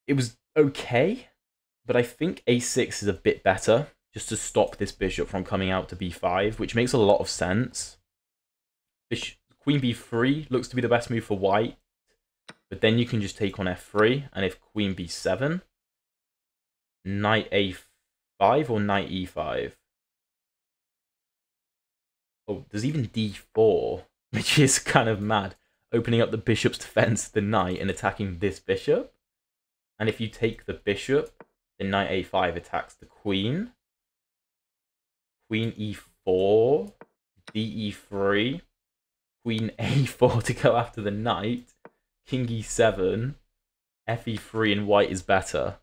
[SPEAKER 1] It was okay, but I think a6 is a bit better, just to stop this bishop from coming out to b5, which makes a lot of sense. Bishop, queen b3 looks to be the best move for white, but then you can just take on f3, and if queen b7, knight a5 or knight e5? Oh, there's even d4, which is kind of mad. Opening up the bishop's defense the knight and attacking this bishop. And if you take the bishop, then knight a5 attacks the queen. Queen e4, d e3, queen a4 to go after the knight, king e7, fe3 and white is better.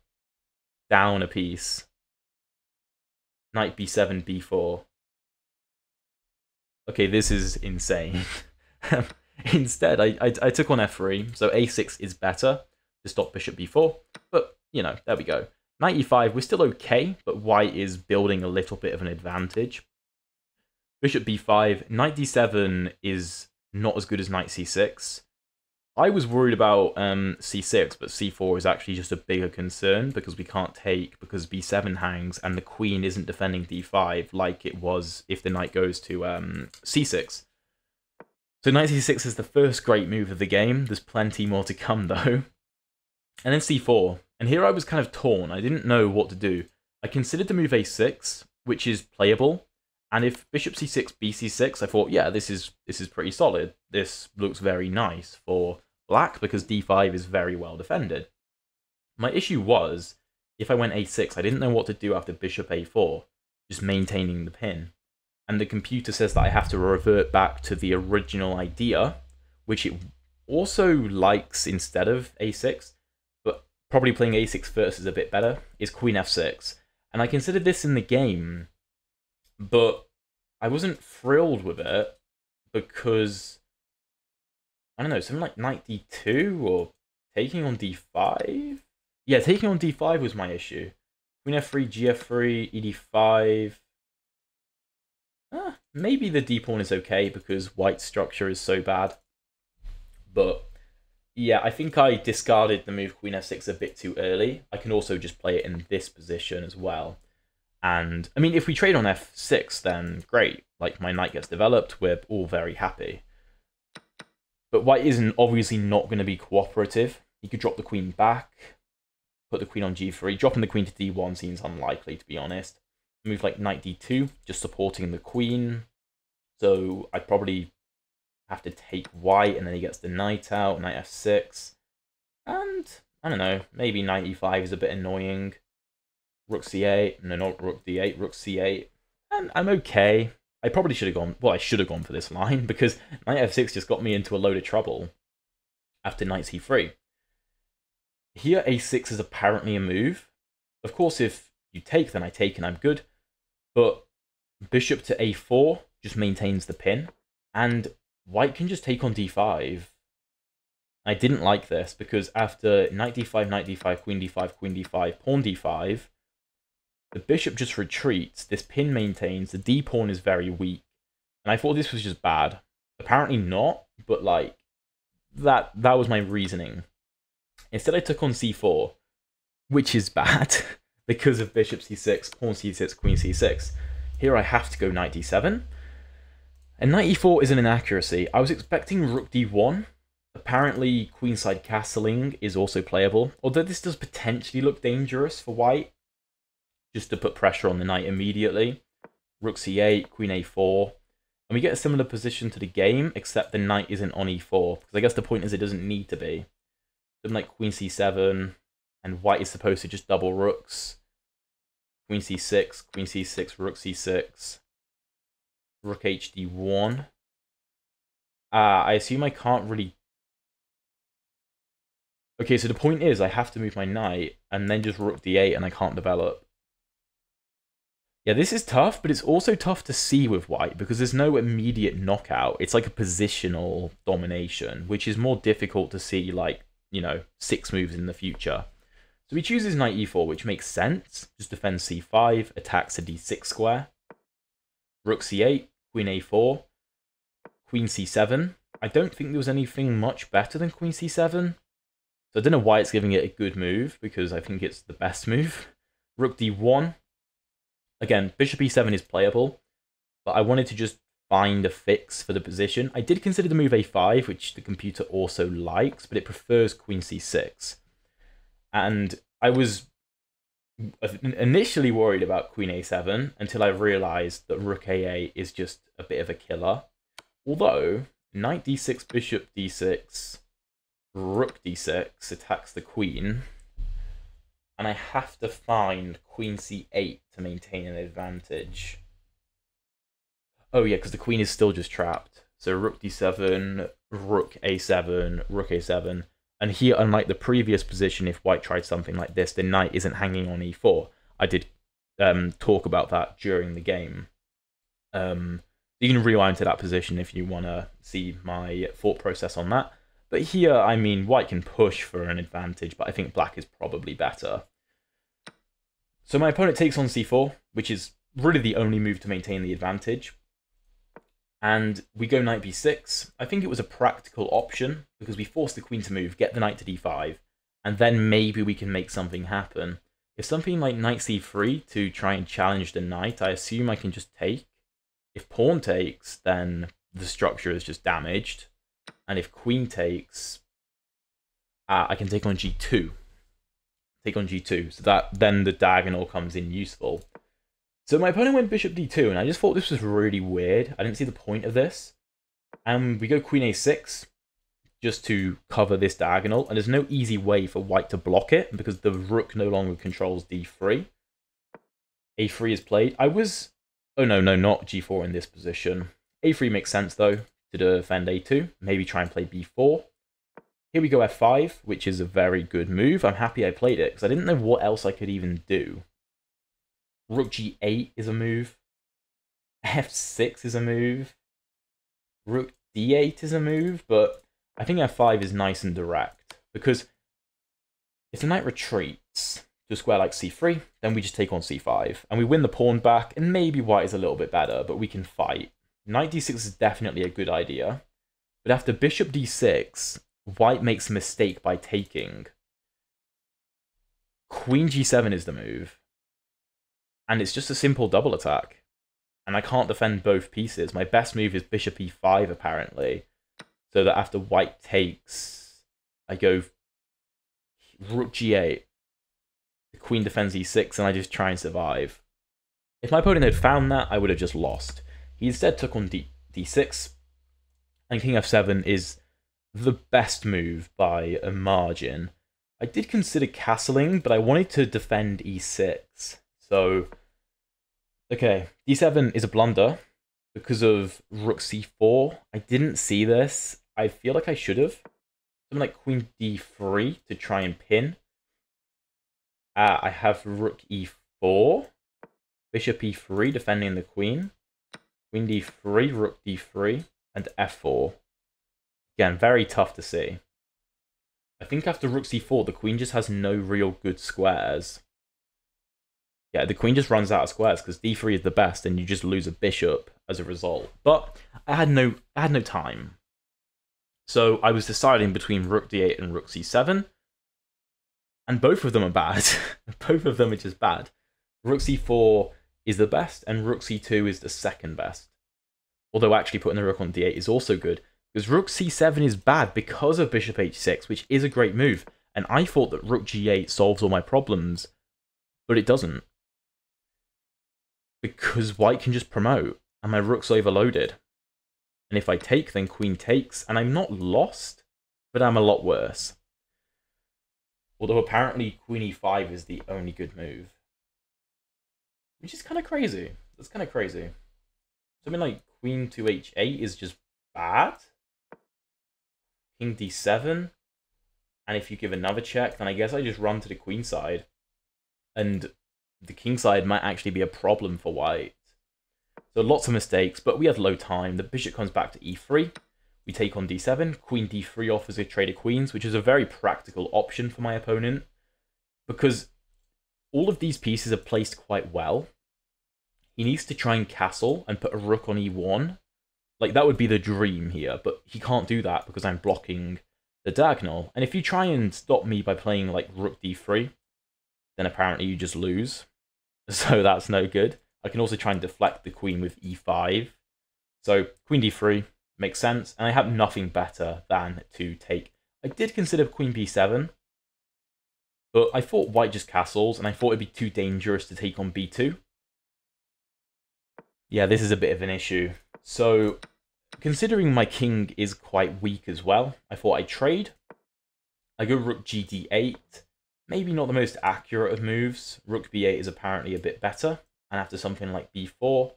[SPEAKER 1] Down a piece. Knight b7, b4. Okay, this is insane. Instead, I, I, I took on f3, so a6 is better to stop bishop b4. But, you know, there we go. Knight e5, we're still okay, but white is building a little bit of an advantage. Bishop b5, knight d7 is not as good as knight c6. I was worried about um, c6, but c4 is actually just a bigger concern because we can't take, because b7 hangs and the queen isn't defending d5 like it was if the knight goes to um, c6. So knight c6 is the first great move of the game. There's plenty more to come though. And then c4. And here I was kind of torn. I didn't know what to do. I considered the move a6, which is playable. And if bishop c6, bc6, I thought, yeah, this is this is pretty solid. This looks very nice for black because d5 is very well defended. My issue was, if I went a6, I didn't know what to do after bishop a4, just maintaining the pin. And the computer says that I have to revert back to the original idea, which it also likes instead of a6, but probably playing a6 first is a bit better, is queen f6. And I considered this in the game, but I wasn't thrilled with it because I don't know, something like knight d2 or taking on d5? Yeah, taking on d5 was my issue. Queen f3, gf3, ed5. Ah, maybe the d pawn is okay because white structure is so bad. But yeah, I think I discarded the move queen f6 a bit too early. I can also just play it in this position as well. And I mean, if we trade on f6, then great. Like my knight gets developed, we're all very happy. But white isn't obviously not going to be cooperative. He could drop the queen back, put the queen on g3. Dropping the queen to d1 seems unlikely, to be honest. Move like knight d2, just supporting the queen. So I'd probably have to take white, and then he gets the knight out, knight f6. And, I don't know, maybe knight e5 is a bit annoying. Rook c8, no, not rook d8, rook c8. And I'm okay. I probably should have gone, well, I should have gone for this line, because knight f6 just got me into a load of trouble after knight c3. Here, a6 is apparently a move. Of course, if you take, then I take and I'm good. But bishop to a4 just maintains the pin. And white can just take on d5. I didn't like this because after knight d5, knight d5, queen d5, queen d5, pawn d5, the bishop just retreats, this pin maintains, the d pawn is very weak. And I thought this was just bad. Apparently not, but like that that was my reasoning. Instead I took on c4, which is bad because of bishop c6, pawn c6, queen c6. Here I have to go knight d7. And knight e4 is an inaccuracy. I was expecting rook d1. Apparently queenside castling is also playable, although this does potentially look dangerous for white just to put pressure on the knight immediately. Rook c8, queen a4. And we get a similar position to the game, except the knight isn't on e4. Because I guess the point is it doesn't need to be. Something like queen c7, and white is supposed to just double rooks. Queen c6, queen c6, rook c6. Rook hd1. Ah, uh, I assume I can't really... Okay, so the point is I have to move my knight, and then just rook d8, and I can't develop. Yeah, this is tough, but it's also tough to see with white because there's no immediate knockout. It's like a positional domination, which is more difficult to see, like, you know, six moves in the future. So he chooses knight e4, which makes sense. Just defends c5, attacks a d6 square. Rook c8, queen a4, queen c7. I don't think there was anything much better than queen c7. So I don't know why it's giving it a good move, because I think it's the best move. Rook d1, Again, bishop e7 is playable, but I wanted to just find a fix for the position. I did consider the move a5, which the computer also likes, but it prefers queen c6. And I was initially worried about queen a7 until I realized that rook a8 is just a bit of a killer. Although, knight d6, bishop d6, rook d6 attacks the queen and I have to find queen c8 to maintain an advantage. Oh yeah, because the queen is still just trapped. So rook d7, rook a7, rook a7. And here, unlike the previous position, if white tried something like this, the knight isn't hanging on e4. I did um, talk about that during the game. Um, you can rewind to that position if you want to see my thought process on that. But here, I mean, white can push for an advantage, but I think black is probably better. So my opponent takes on c4, which is really the only move to maintain the advantage. And we go knight b6. I think it was a practical option because we force the queen to move, get the knight to d5, and then maybe we can make something happen. If something like knight c3 to try and challenge the knight, I assume I can just take. If pawn takes, then the structure is just damaged. And if queen takes, uh, I can take on g2. Take on g2. So that then the diagonal comes in useful. So my opponent went bishop d2, and I just thought this was really weird. I didn't see the point of this. And we go queen a6, just to cover this diagonal, and there's no easy way for white to block it, because the rook no longer controls d3. a3 is played. I was... Oh no, no, not g4 in this position. a3 makes sense, though, to defend a2. Maybe try and play b4. Here we go f5, which is a very good move. I'm happy I played it, because I didn't know what else I could even do. Rook g8 is a move. f6 is a move. Rook d8 is a move, but I think f5 is nice and direct because if the knight retreats to a square like c3, then we just take on c5 and we win the pawn back, and maybe white is a little bit better, but we can fight. Knight d6 is definitely a good idea, but after bishop d6, white makes a mistake by taking. Queen g7 is the move and it's just a simple double attack. And I can't defend both pieces. My best move is bishop e5, apparently. So that after white takes, I go rook g8. The queen defends e6, and I just try and survive. If my opponent had found that, I would have just lost. He instead took on d d6, and king f7 is the best move by a margin. I did consider castling, but I wanted to defend e6. So Okay, d7 is a blunder because of rook c4. I didn't see this. I feel like I should have. Something like queen d3 to try and pin. Uh, I have rook e4, bishop e3 defending the queen, queen d3, rook d3, and f4. Again, very tough to see. I think after rook c4, the queen just has no real good squares. Yeah, the queen just runs out of squares because d3 is the best, and you just lose a bishop as a result. But I had no, I had no time, so I was deciding between rook d8 and rook c7, and both of them are bad. both of them are just bad. Rook c4 is the best, and rook c2 is the second best. Although actually putting the rook on d8 is also good, because rook c7 is bad because of bishop h6, which is a great move. And I thought that rook g8 solves all my problems, but it doesn't because white can just promote and my rook's overloaded. And if I take, then queen takes, and I'm not lost, but I'm a lot worse. Although apparently queen e5 is the only good move. Which is kind of crazy. That's kind of crazy. Something like queen to h8 is just bad. King d7. And if you give another check, then I guess I just run to the queen side. And the king side might actually be a problem for white. So lots of mistakes, but we have low time. The bishop comes back to e3. We take on d7. Queen d3 offers a trade of queens, which is a very practical option for my opponent. Because all of these pieces are placed quite well. He needs to try and castle and put a rook on e1. Like, that would be the dream here, but he can't do that because I'm blocking the diagonal. And if you try and stop me by playing, like, rook d3, then apparently you just lose. So that's no good. I can also try and deflect the queen with e5. So queen d3 makes sense, and I have nothing better than to take. I did consider queen b7, but I thought white just castles, and I thought it'd be too dangerous to take on b2. Yeah, this is a bit of an issue. So, considering my king is quite weak as well, I thought I'd trade. I go rook gd8, Maybe not the most accurate of moves. Rook b8 is apparently a bit better. And after something like b4,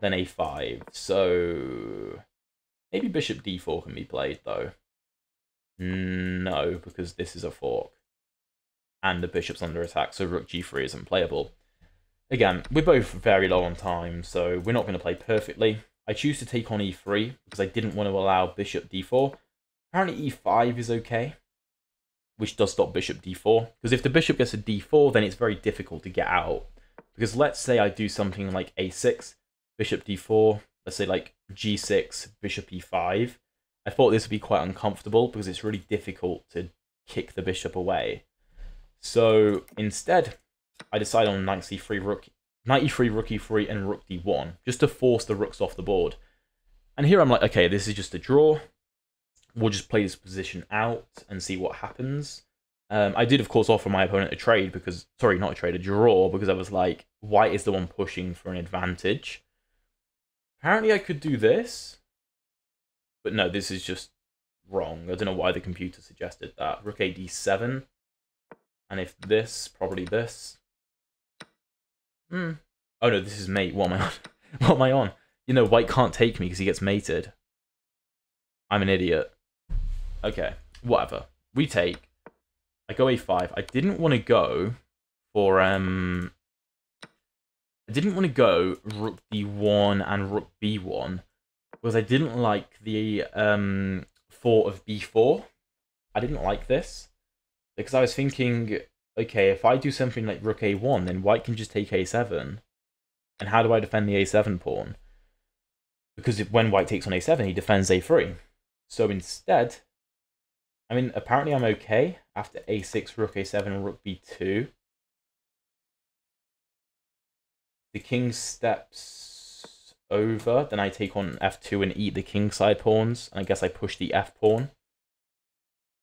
[SPEAKER 1] then a5. So Maybe bishop d4 can be played, though. No, because this is a fork. And the bishop's under attack, so rook g3 isn't playable. Again, we're both very low on time, so we're not going to play perfectly. I choose to take on e3 because I didn't want to allow bishop d4. Apparently e5 is okay, which does stop bishop d4. Because if the bishop gets a d4, then it's very difficult to get out. Because let's say I do something like a6, bishop d4, let's say like g6, bishop e5. I thought this would be quite uncomfortable because it's really difficult to kick the bishop away. So instead, I decide on knight c3, rook, knight e3, rook e3, and rook d1, just to force the rooks off the board. And here I'm like, okay, this is just a draw. We'll just play this position out and see what happens. Um, I did, of course, offer my opponent a trade because, sorry, not a trade, a draw, because I was like, white is the one pushing for an advantage. Apparently I could do this. But no, this is just wrong. I don't know why the computer suggested that. Rook a d7. And if this, probably this. Hmm. Oh no, this is mate. What am I on? what am I on? You know, white can't take me because he gets mated. I'm an idiot. Okay, whatever. We take. I go a5. I didn't want to go for um I didn't want to go rook d1 and rook b1 because I didn't like the um, thought of b4. I didn't like this because I was thinking, okay, if I do something like rook a1, then white can just take a7. And how do I defend the a7 pawn? Because if, when white takes on a7, he defends a3. So instead, I mean, apparently I'm okay after a6, rook a7, rook b2. the king steps over, then I take on f2 and eat the king side pawns, and I guess I push the f pawn.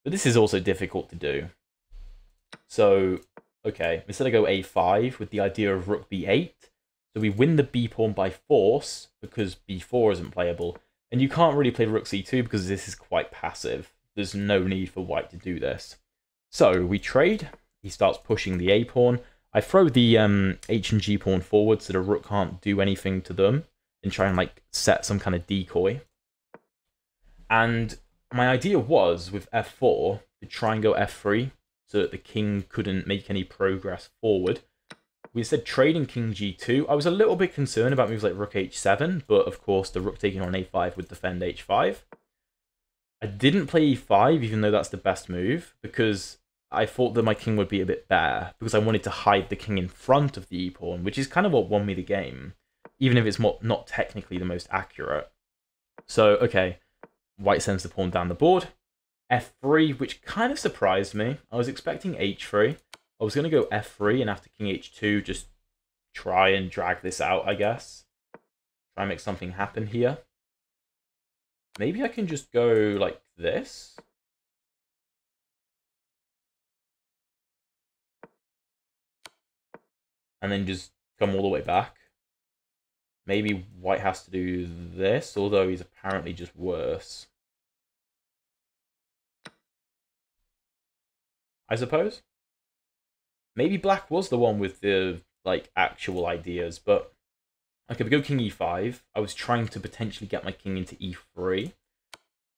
[SPEAKER 1] But this is also difficult to do. So, okay, instead I go a5 with the idea of rook b8. So we win the b pawn by force, because b4 isn't playable. And you can't really play rook c2 because this is quite passive. There's no need for white to do this. So we trade. He starts pushing the a pawn. I throw the um, H and G pawn forward so the rook can't do anything to them and try and like set some kind of decoy. And my idea was with f4 to try and go f3 so that the king couldn't make any progress forward. We said trading king g2. I was a little bit concerned about moves like rook h7, but of course the rook taking on a5 would defend h5. I didn't play e5, even though that's the best move, because I thought that my king would be a bit better because I wanted to hide the king in front of the e pawn, which is kind of what won me the game, even if it's not, not technically the most accurate. So, okay, white sends the pawn down the board. F3, which kind of surprised me. I was expecting h3. I was going to go f3 and after king h2, just try and drag this out, I guess. Try and make something happen here. Maybe I can just go like this. and then just come all the way back. Maybe White has to do this, although he's apparently just worse. I suppose. Maybe Black was the one with the like actual ideas, but okay, we go King E5. I was trying to potentially get my king into E3.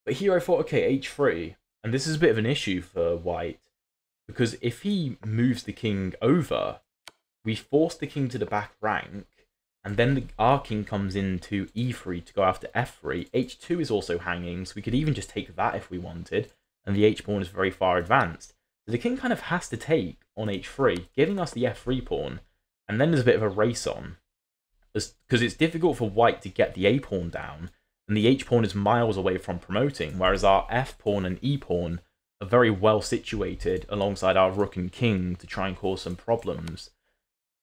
[SPEAKER 1] But here I thought, okay, H3. And this is a bit of an issue for White. Because if he moves the king over, we force the king to the back rank, and then the, our king comes into e3 to go after f3. h2 is also hanging, so we could even just take that if we wanted, and the h pawn is very far advanced. The king kind of has to take on h3, giving us the f3 pawn, and then there's a bit of a race on. Because it's difficult for white to get the a pawn down, and the h pawn is miles away from promoting, whereas our f pawn and e pawn are very well situated alongside our rook and king to try and cause some problems.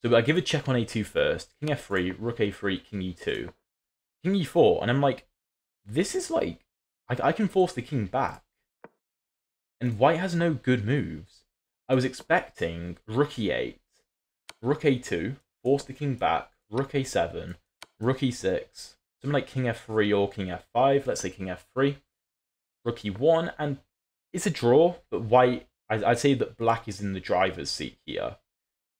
[SPEAKER 1] So I give a check on a2 first, king f3, rook a3, king e2, king e4, and I'm like, this is like, I, I can force the king back. And white has no good moves. I was expecting rook e8, rook a2, force the king back, rook a7, rook e6, something like king f3 or king f5, let's say king f3, rook e1, and it's a draw, but white, I'd say that black is in the driver's seat here.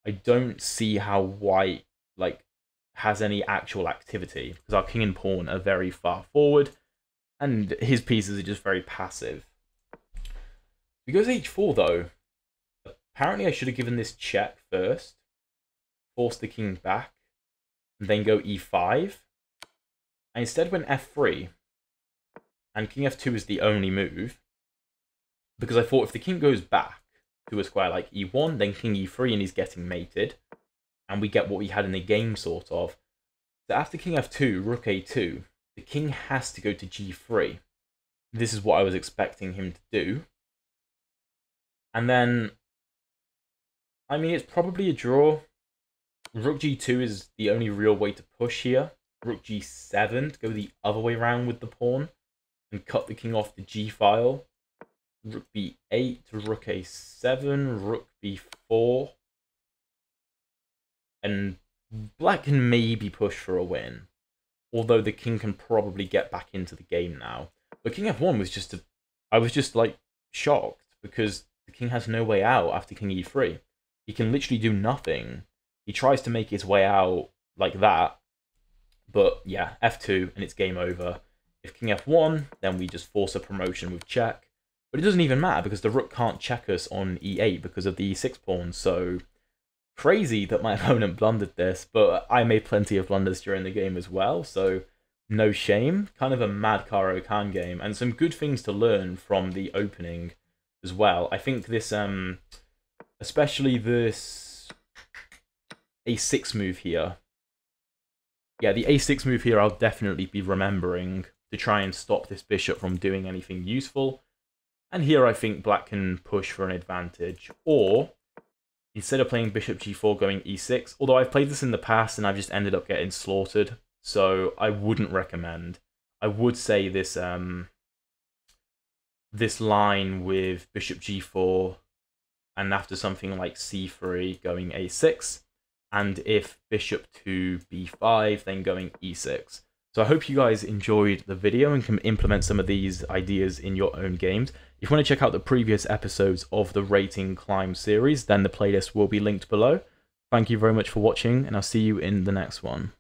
[SPEAKER 1] I don't see how white like has any actual activity because our king and pawn are very far forward. And his pieces are just very passive. He goes h4 though. Apparently I should have given this check first. Force the king back. And then go e5. I instead went f3. And king f2 is the only move. Because I thought if the king goes back to a square like e1, then king e3 and he's getting mated. And we get what we had in the game, sort of. So after king f2, rook a2, the king has to go to g3. This is what I was expecting him to do. And then, I mean, it's probably a draw. Rook g2 is the only real way to push here. Rook g7 to go the other way around with the pawn and cut the king off the g file. Rook b8 to rook a7, rook b4. And black can maybe push for a win. Although the king can probably get back into the game now. But king f1 was just a... I was just, like, shocked because king has no way out after king e3. He can literally do nothing. He tries to make his way out like that. But yeah, f2 and it's game over. If king f1, then we just force a promotion with check. But it doesn't even matter because the rook can't check us on e8 because of the e6 pawn. So crazy that my opponent blundered this, but I made plenty of blunders during the game as well. So no shame. Kind of a mad Caro-Kann game and some good things to learn from the opening as well. I think this, um, especially this a6 move here. Yeah, the a6 move here I'll definitely be remembering to try and stop this bishop from doing anything useful. And here I think black can push for an advantage. Or, instead of playing bishop g4 going e6, although I've played this in the past and I've just ended up getting slaughtered, so I wouldn't recommend. I would say this um, this line with bishop g4 and after something like c3 going a6 and if bishop to b5 then going e6 so i hope you guys enjoyed the video and can implement some of these ideas in your own games. If you want to check out the previous episodes of the rating climb series then the playlist will be linked below. Thank you very much for watching and i'll see you in the next one